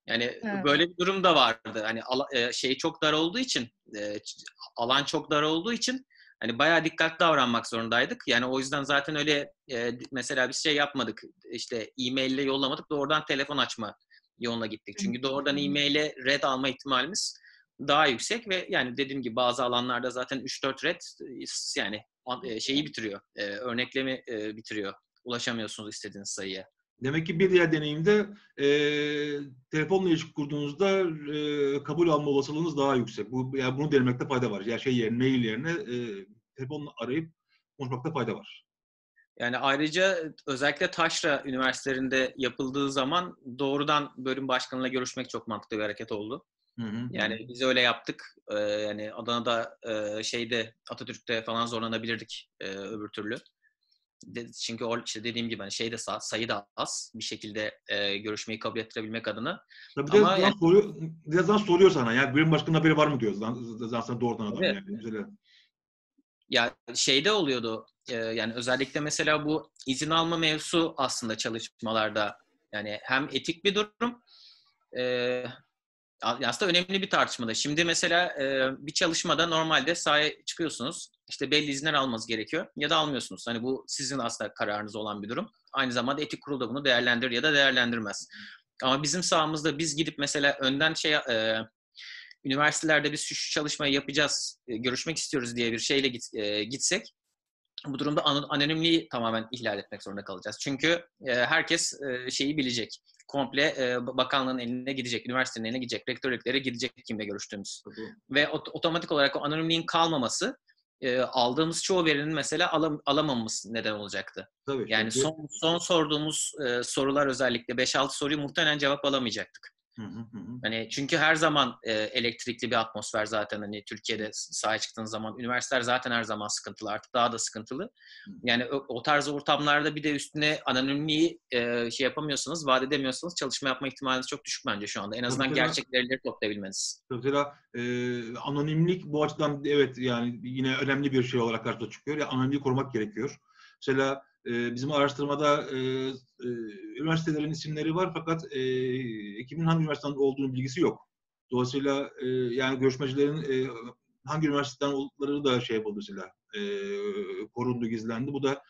Yani Evet. böyle bir durum da vardı. Hani e, şey çok dar olduğu için, e, alan çok dar olduğu için hani bayağı dikkatli davranmak zorundaydık. Yani o yüzden zaten öyle e, mesela bir şey yapmadık. İşte e-mail ile yollamadık. Doğrudan telefon açma yoluna gittik. Çünkü doğrudan e-mail'e red alma ihtimalimiz daha yüksek ve yani dediğim gibi bazı alanlarda zaten 3-4 red e, yani an- e, şeyi bitiriyor. e, Örneklemi e, bitiriyor. Ulaşamıyorsunuz istediğiniz sayıya. Demek ki bir diğer deneyimde e, telefonla ilişki kurduğunuzda e, kabul alma olasılığınız daha yüksek. Bu yani bunu denemekte fayda var. Yani şey yerine, mail yerine e, telefonla arayıp konuşmakta fayda var. Yani ayrıca özellikle Taşra Üniversitelerinde yapıldığı zaman doğrudan bölüm başkanıyla görüşmek çok mantıklı bir hareket oldu. Hı hı. Yani biz öyle yaptık. Ee, yani Adana'da e, şeyde Atatürk'te falan zorlanabilirdik e, öbür türlü. De, çünkü o işte dediğim gibi hani şey de sa- sayı da az bir şekilde e, görüşmeyi kabul ettirebilmek adına. Tabii Ama zaman yani- soruyor, birazdan soruyor sana. Yani bölüm başkanının haberi var mı diyor. Zaten, sana doğrudan adam Evet. yani. Mesela. Ya şeyde oluyordu e, yani özellikle mesela bu izin alma mevzusu aslında çalışmalarda yani hem etik bir durum e, aslında önemli bir tartışmada. Şimdi mesela e, bir çalışmada normalde sahaya çıkıyorsunuz işte belli izinler almanız gerekiyor ya da almıyorsunuz. Hani bu sizin aslında kararınız olan bir durum. Aynı zamanda etik kurul da bunu değerlendirir ya da değerlendirmez. Ama bizim sahamızda biz gidip mesela önden şey e, üniversitelerde biz şu, şu çalışmayı yapacağız, e, görüşmek istiyoruz diye bir şeyle git, e, gitsek bu durumda an- anonimliği tamamen ihlal etmek zorunda kalacağız. Çünkü e, herkes e, şeyi bilecek. Komple e, bakanlığın eline gidecek, üniversitenin eline gidecek, rektörlüklere gidecek kimle görüştüğümüz. Ve ot- otomatik olarak o anonimliğin kalmaması e, aldığımız çoğu verinin mesela alam- alamamamız neden olacaktı. Tabii. Yani çünkü- son, son sorduğumuz e, sorular özellikle 5-6 soruyu muhtemelen cevap alamayacaktık. Hı hı hı hı. Hani çünkü her zaman e, elektrikli bir atmosfer zaten hani Türkiye'de sahaya çıktığınız zaman üniversiteler zaten her zaman sıkıntılı artık daha da sıkıntılı. Yani o, o tarz ortamlarda bir de üstüne anonimliği e, şey yapamıyorsanız, vaat edemiyorsanız çalışma yapma ihtimaliniz çok düşük bence şu anda. En azından Mesela- gerçek verileri toplayabilmeniz. Mesela e, anonimlik bu açıdan evet yani yine önemli bir şey olarak karşımıza çıkıyor. Yani anonimliği korumak gerekiyor. Mesela e, bizim araştırmada e, e, üniversitelerin isimleri var fakat e, kimin hangi üniversiteden olduğunu bilgisi yok. Dolayısıyla e, yani görüşmecilerin hangi üniversiteden oldukları da şey e, korundu, gizlendi. Bu da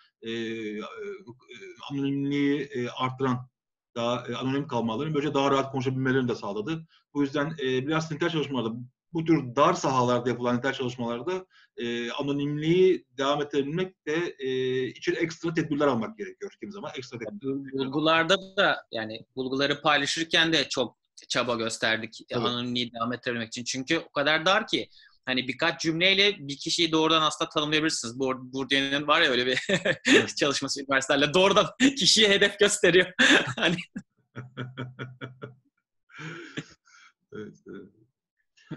anonimliği e, arttıran daha anonim kalmalarını böylece daha rahat konuşabilmelerini de sağladı. Bu yüzden biraz nitel çalışmalarda bu tür dar sahalarda yapılan nitel çalışmalarda e, anonimliği devam ettirebilmek de e, için ekstra tedbirler almak gerekiyor kim zaman. Ekstra tedbirler. Bulgularda da yani bulguları paylaşırken de çok çaba gösterdik Tabii. anonimliği devam ettirmek için. Çünkü o kadar dar ki hani birkaç cümleyle bir kişiyi doğrudan aslında tanımlayabilirsiniz. Bourdieu'nun var ya öyle bir çalışması üniversitelerle doğrudan kişiye hedef gösteriyor. hani Evet, evet.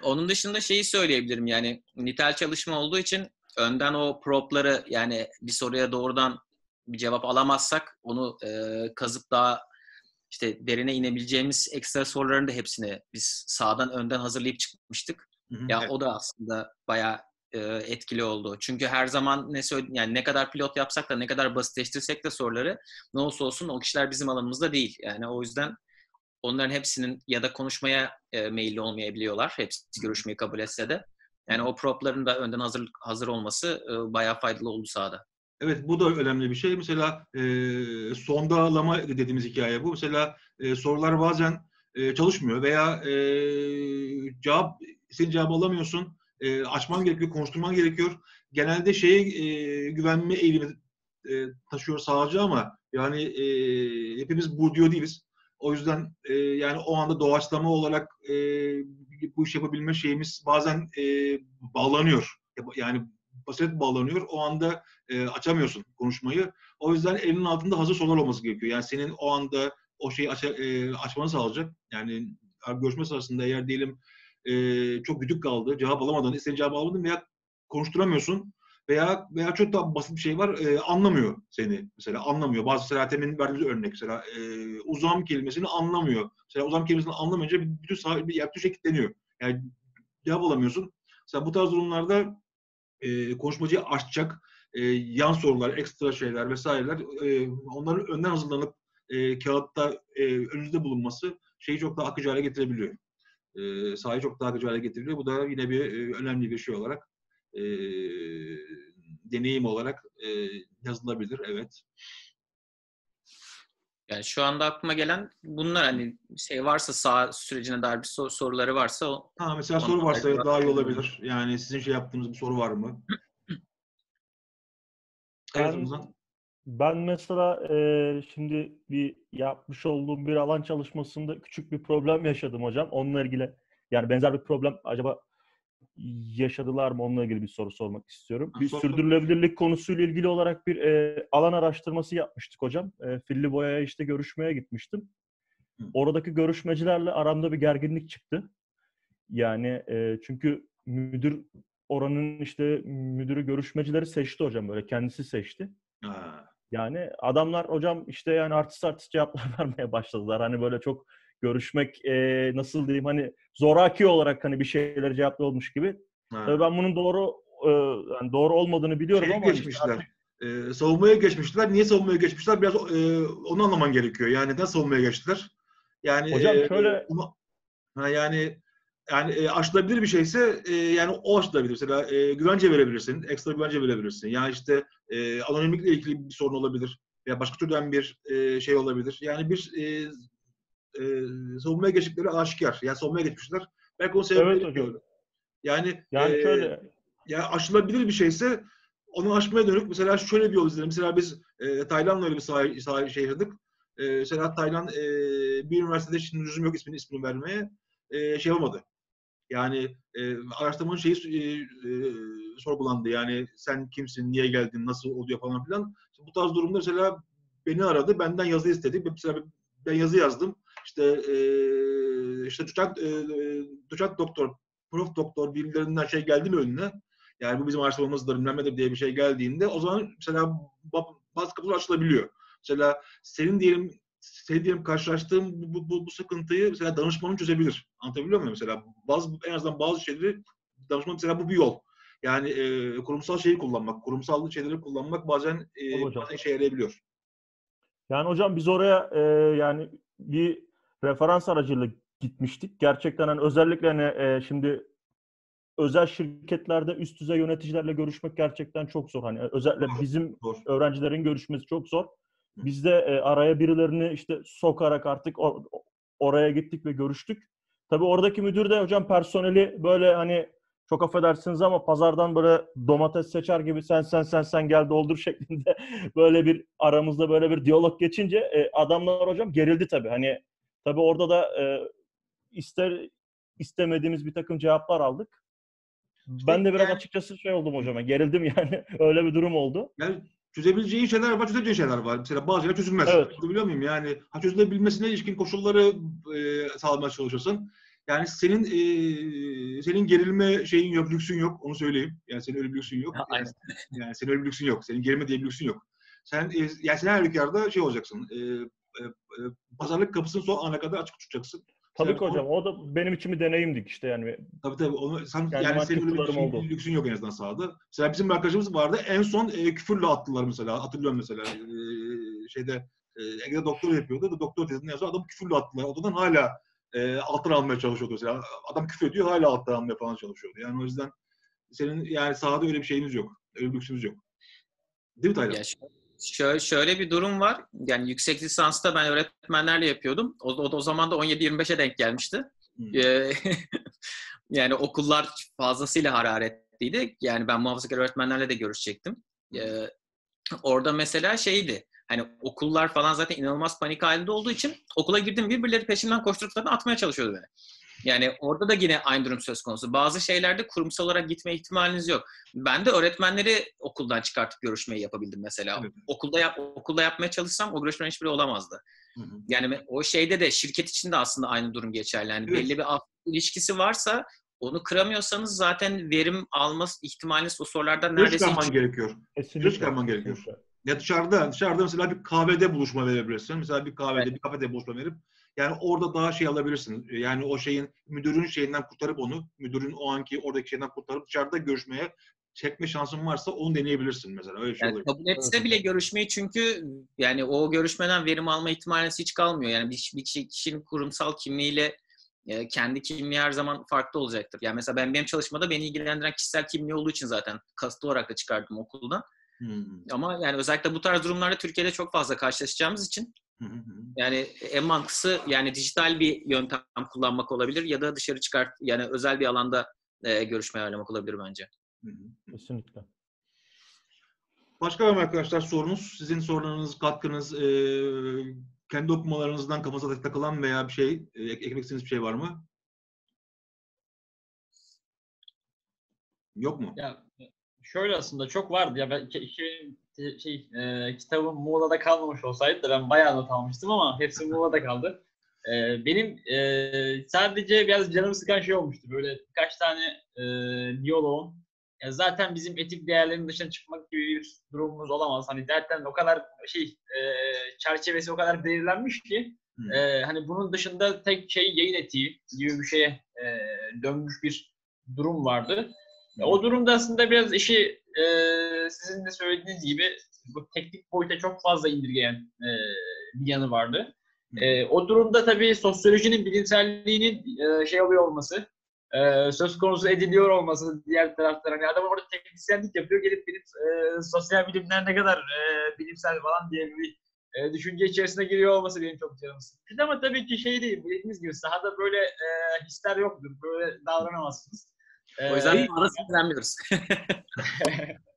Onun dışında şeyi söyleyebilirim yani nitel çalışma olduğu için önden o propları yani bir soruya doğrudan bir cevap alamazsak onu e, kazıp daha işte derine inebileceğimiz ekstra soruların da hepsini biz sağdan önden hazırlayıp çıkmıştık. Hı hı. Ya Evet. o da aslında bayağı e, etkili oldu. Çünkü her zaman ne söyle yani ne kadar pilot yapsak da ne kadar basitleştirsek de soruları ne olursa olsun o kişiler bizim alanımızda değil. Yani o yüzden onların hepsinin ya da konuşmaya e, meyilli olmayabiliyorlar. Hepsi görüşmeyi kabul etse de. Yani o propların da önden hazır hazır olması e, bayağı faydalı oldu sahada. Evet bu da önemli bir şey. Mesela e, sondalama dediğimiz hikaye bu. Mesela e, sorular bazen e, çalışmıyor veya e, cevap senin cevabı alamıyorsun. E, açman gerekiyor, konuşturman gerekiyor. Genelde şeye e, güvenme eğilimi e, taşıyor sağcı ama yani e, hepimiz bu diyor değiliz. O yüzden e, yani o anda doğaçlama olarak e, bu iş yapabilme şeyimiz bazen e, bağlanıyor. Yani basit bağlanıyor. O anda e, açamıyorsun konuşmayı. O yüzden elinin altında hazır sorular olması gerekiyor. Yani senin o anda o şeyi aç, e, açmanı sağlayacak. Yani görüşme sırasında eğer diyelim e, çok güdük kaldı, cevap alamadın, istediğin cevabı alamadın veya konuşturamıyorsun veya veya çok daha basit bir şey var, e, anlamıyor seni mesela, anlamıyor. Bazı Selahattin'in verdiği örnek mesela e, uzam kelimesini anlamıyor. Mesela uzam kelimesini anlamayınca bütün sağ, bir yaptığı şey kilitleniyor. Yani cevap alamıyorsun. Mesela bu tarz durumlarda e, konuşmacıyı açacak e, yan sorular, ekstra şeyler vesaireler e, onların önden hazırlanıp e, kağıtta e, önünüzde bulunması şeyi çok daha akıcı hale getirebiliyor. E, sahayı çok daha akıcı hale getiriyor. Bu da yine bir e, önemli bir şey olarak e, deneyim olarak e, yazılabilir. Evet. Yani şu anda aklıma gelen bunlar hani şey varsa sağ sürecine dair bir sor- soruları varsa o Ha, mesela soru varsa acaba- daha iyi olabilir. Yani sizin şey yaptığınız bir soru var mı? Evet, Ben-. Ben mesela eee, şimdi bir yapmış olduğum bir alan çalışmasında küçük bir problem yaşadım hocam. Onunla ilgili yani benzer bir problem acaba yaşadılar mı onunla ilgili bir soru sormak istiyorum. Bir sürdürülebilirlik konusuyla ilgili olarak bir eee, alan araştırması yapmıştık hocam. Eee Filli Boya'ya işte görüşmeye gitmiştim. Oradaki görüşmecilerle aramda bir gerginlik çıktı. Yani eee, çünkü müdür oranın işte müdürü görüşmecileri seçti hocam böyle kendisi seçti. Ha. Yani adamlar hocam işte yani artist artist cevaplar vermeye başladılar. Hani böyle çok görüşmek eee, nasıl diyeyim hani zoraki olarak hani bir şeyleri cevaplıyormuş gibi. Ha. Tabii ben bunun doğru eee, yani doğru olmadığını biliyorum Şeye ama hani işte geçmişler. artık- Ee, savunmaya geçmişler. Niye savunmaya geçmişler? Biraz e, onu anlaman gerekiyor. Yani neden savunmaya geçtiler? Yani Hocam e, şöyle- onu- ha, yani yani e, aşılabilir bir şeyse e, yani o aşılabilir. Mesela e, güvence verebilirsin, ekstra güvence verebilirsin. Yani işte e, anonimlikle ilgili bir sorun olabilir veya başka türden bir e, şey olabilir. Yani bir e, e, savunmaya geçtikleri aşikar. Yani savunmaya geçmişler. Belki o sebepleri Evet hocam. Yani Yani e, şöyle ya aşılabilir bir şeyse onu aşmaya dönük mesela şöyle bir yol izledim. Mesela biz e, Tayland'la öyle bir sahi, sahi şey yaşadık. E, mesela Tayland e, bir üniversitede şimdi lüzum yok ismini ismini vermeye e, şey olmadı. Yani e, araştırmanın şeyi e, e, sorgulandı. Yani sen kimsin, niye geldin, nasıl oluyor falan filan. İşte bu tarz durumda mesela beni aradı, benden yazı istedi. Mesela ben yazı yazdım. İşte e, işte doçent, e, doçent doktor, prof doktor birilerinden şey geldi mi önüne? Yani bu bizim araştırmamızdır, bilmem diye bir şey geldiğinde o zaman mesela ba- bazı kapılar açılabiliyor. Mesela senin diyelim senin diyelim karşılaştığın bu, bu, bu, bu sıkıntıyı mesela danışmanın çözebilir. Anlatabiliyor muyum mesela? Bazı en azından bazı şeyleri danışman mesela bu bir yol. Yani e, kurumsal şeyi kullanmak, kurumsal şeyleri kullanmak bazen e, bazen işe yarayabiliyor. Yani hocam biz oraya e, yani bir referans aracıyla gitmiştik. Gerçekten hani özellikle hani e, şimdi özel şirketlerde üst düzey yöneticilerle görüşmek gerçekten çok zor. Hani özellikle bizim Doğru. öğrencilerin görüşmesi çok zor. Biz de e, araya birilerini işte sokarak artık or- oraya gittik ve görüştük. Tabii oradaki müdür de hocam personeli böyle hani çok affedersiniz ama pazardan böyle domates seçer gibi sen sen sen sen gel doldur şeklinde böyle bir aramızda böyle bir diyalog geçince e, adamlar hocam gerildi tabii. Hani tabii orada da e, ister istemediğimiz bir takım cevaplar aldık. Ben de biraz yani- açıkçası şey oldum hocama. Gerildim yani. Öyle bir durum oldu. Yani çözebileceği şeyler var, çözemeyeceği şeyler var. Mesela bazı şeyler çözülmez. Evet. Biliyor muyum? Yani ha, çözülebilmesine ilişkin koşulları e, sağlamaya çalışıyorsun. Yani senin eee, senin gerilme şeyin yok, lüksün yok. Onu söyleyeyim. Yani senin öyle bir lüksün yok. Yani, yani senin öyle bir lüksün yok. Senin gerilme diye bir lüksün yok. Sen e, yani sen her halükarda şey olacaksın. E, e, e, pazarlık kapısını son ana kadar açık tutacaksın. Tabii ki hocam. O da benim için bir deneyimdik işte yani. Tabii tabii. Onu, sen, Kendime yani senin öyle bir lüksün, oldu. lüksün yok en azından sahada. Mesela bizim bir arkadaşımız vardı. En son e, küfürle attılar mesela. Hatırlıyorum mesela. E, şeyde e, Ege'de doktor yapıyordu. Da doktor tezinde yazıyor. Adamı küfürle attılar. Odadan hala e, alttan almaya çalışıyordu mesela. Adam küfür ediyor hala alttan almaya falan çalışıyordu. Yani o yüzden senin yani sahada öyle bir şeyimiz yok. Öyle bir lüksümüz yok. Değil mi Taylan? Ya şöyle, şöyle bir durum var. Yani yüksek lisansta ben öğretmenlerle yapıyordum. O, o, o zaman da 17-25'e denk gelmişti. Hmm. Ee, yani okullar fazlasıyla hararetliydi. Yani ben muhafazakar öğretmenlerle de görüşecektim. Ee, orada mesela şeydi. Hani okullar falan zaten inanılmaz panik halinde olduğu için okula girdim birbirleri peşimden koşturup zaten atmaya çalışıyordu beni. Yani orada da yine aynı durum söz konusu. Bazı şeylerde kurumsal olarak gitme ihtimaliniz yok. Ben de öğretmenleri okuldan çıkartıp görüşmeyi yapabildim mesela. Evet. Okulda yap, okulda yapmaya çalışsam o görüşmenin hiçbiri olamazdı. Hı hı. Yani o şeyde de şirket içinde aslında aynı durum geçerli. Yani Evet. belli bir ilişkisi varsa onu kıramıyorsanız zaten verim alma ihtimaliniz o sorulardan Göz neredeyse çıkarman hiç gerekiyor. Kesinlikle. çıkarman gerekiyor. Kesinlikle. Ya dışarıda, dışarıda mesela bir kahvede buluşma verebilirsin. Mesela bir kahvede, Evet. bir kafede buluşma verip yani orada daha şey alabilirsin. Yani o şeyin müdürün şeyinden kurtarıp onu, müdürün o anki oradaki şeyden kurtarıp dışarıda görüşmeye çekme şansın varsa onu deneyebilirsin mesela. Öyle bir şey Yani olabilir. kabul etse bile görüşmeyi çünkü yani o görüşmeden verim alma ihtimaliniz hiç kalmıyor. Yani bir, bir kişi- kişinin kurumsal kimliğiyle e, kendi kimliği her zaman farklı olacaktır. Yani mesela ben benim çalışmada beni ilgilendiren kişisel kimliği olduğu için zaten kasıtlı olarak da çıkardım okuldan. Hmm. Ama yani özellikle bu tarz durumlarda Türkiye'de çok fazla karşılaşacağımız için. Yani en mantıklısı yani dijital bir yöntem kullanmak olabilir ya da dışarı çıkart yani özel bir alanda e, görüşme ayarlamak olabilir bence. Hı hı. Kesinlikle. Başka var mı arkadaşlar sorunuz? Sizin sorularınız, katkınız, eee, kendi okumalarınızdan kafanıza takılan veya bir şey, e, ek- eklemek istediğiniz bir şey var mı? Yok mu? Ya şöyle aslında çok vardı ya ben ke- şey, e, kitabım Muğla'da kalmamış olsaydı da ben bayağı not almıştım ama hepsi Muğla'da kaldı. E, benim e, sadece biraz canımı sıkan şey olmuştu. Böyle birkaç tane e, diyaloğun ya zaten bizim etik değerlerin dışına çıkmak gibi bir durumumuz olamaz. Hani zaten o kadar şey e, çerçevesi o kadar belirlenmiş ki e, hani bunun dışında tek şey yayın etiği gibi bir şeye e, dönmüş bir durum vardı. O durumda aslında biraz işi e, sizin de söylediğiniz gibi bu teknik boyuta çok fazla indirgeyen e, bir yanı vardı. E, o durumda tabii sosyolojinin bilimselliğinin e, şey oluyor olması, e, söz konusu ediliyor olması diğer taraftan hani adam orada teknisyenlik yapıyor gelip benim e, sosyal bilimler ne kadar e, bilimsel falan diye bir e, düşünce içerisine giriyor olması benim çok canımı sıktı. Ama tabii ki şey değil, dediğiniz gibi sahada böyle e, hisler yoktur, böyle davranamazsınız. O yüzden E, ara sinirlenmiyoruz.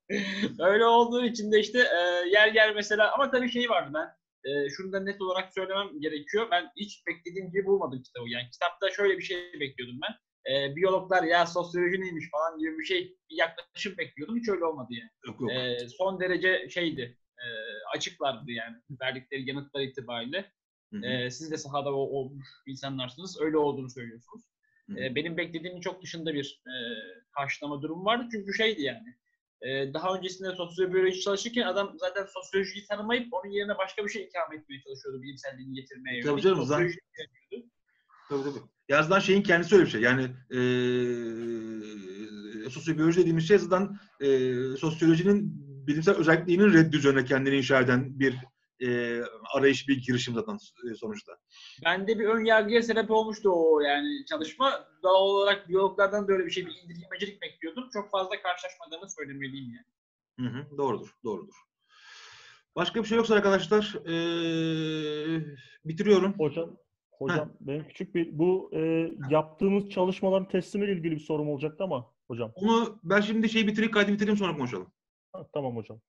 Öyle olduğu için de işte e, yer yer mesela ama tabii şey vardı ben e, şunu da net olarak söylemem gerekiyor. Ben hiç beklediğim gibi bulmadım kitabı. Yani kitapta şöyle bir şey bekliyordum ben. E, biyologlar ya sosyoloji neymiş falan gibi bir şey bir yaklaşım bekliyordum. Hiç öyle olmadı yani. Yok yok. E, son derece şeydi. E, açıklardı yani verdikleri yanıtlar itibariyle. Hı hı. E, siz de sahada o, olmuş insanlarsınız. Öyle olduğunu söylüyorsunuz. E, benim beklediğimin çok dışında bir e, karşılama durumu vardı. Çünkü şeydi yani. e, daha öncesinde sosyoloji çalışırken adam zaten sosyolojiyi tanımayıp onun yerine başka bir şey ikame etmeye çalışıyordu. Bilimselliğini getirmeye Tabii yönelik. canım, zaten-. Tabii tabii. Yazdan şeyin kendisi öyle bir şey. Yani eee sosyobiyoloji dediğimiz şey zaten eee, sosyolojinin bilimsel özelliğinin reddi üzerine kendini inşa eden bir eee, arayış, bir girişim zaten e, sonuçta. Bende bir ön yargıya sebep olmuştu o yani çalışma. Doğal olarak biyologlardan da öyle bir şey, bir indirgemecilik bekliyordum. Çok fazla karşılaşmadığımı söylemeliyim yani. Hı hı, doğrudur, doğrudur. Başka bir şey yoksa arkadaşlar eee, bitiriyorum. Hocam, hocam benim küçük bir bu e, yaptığımız çalışmaların teslimiyle ilgili bir sorum olacaktı ama hocam. Onu ben şimdi şeyi bitireyim, kaydı bitireyim sonra konuşalım. Ha, tamam hocam.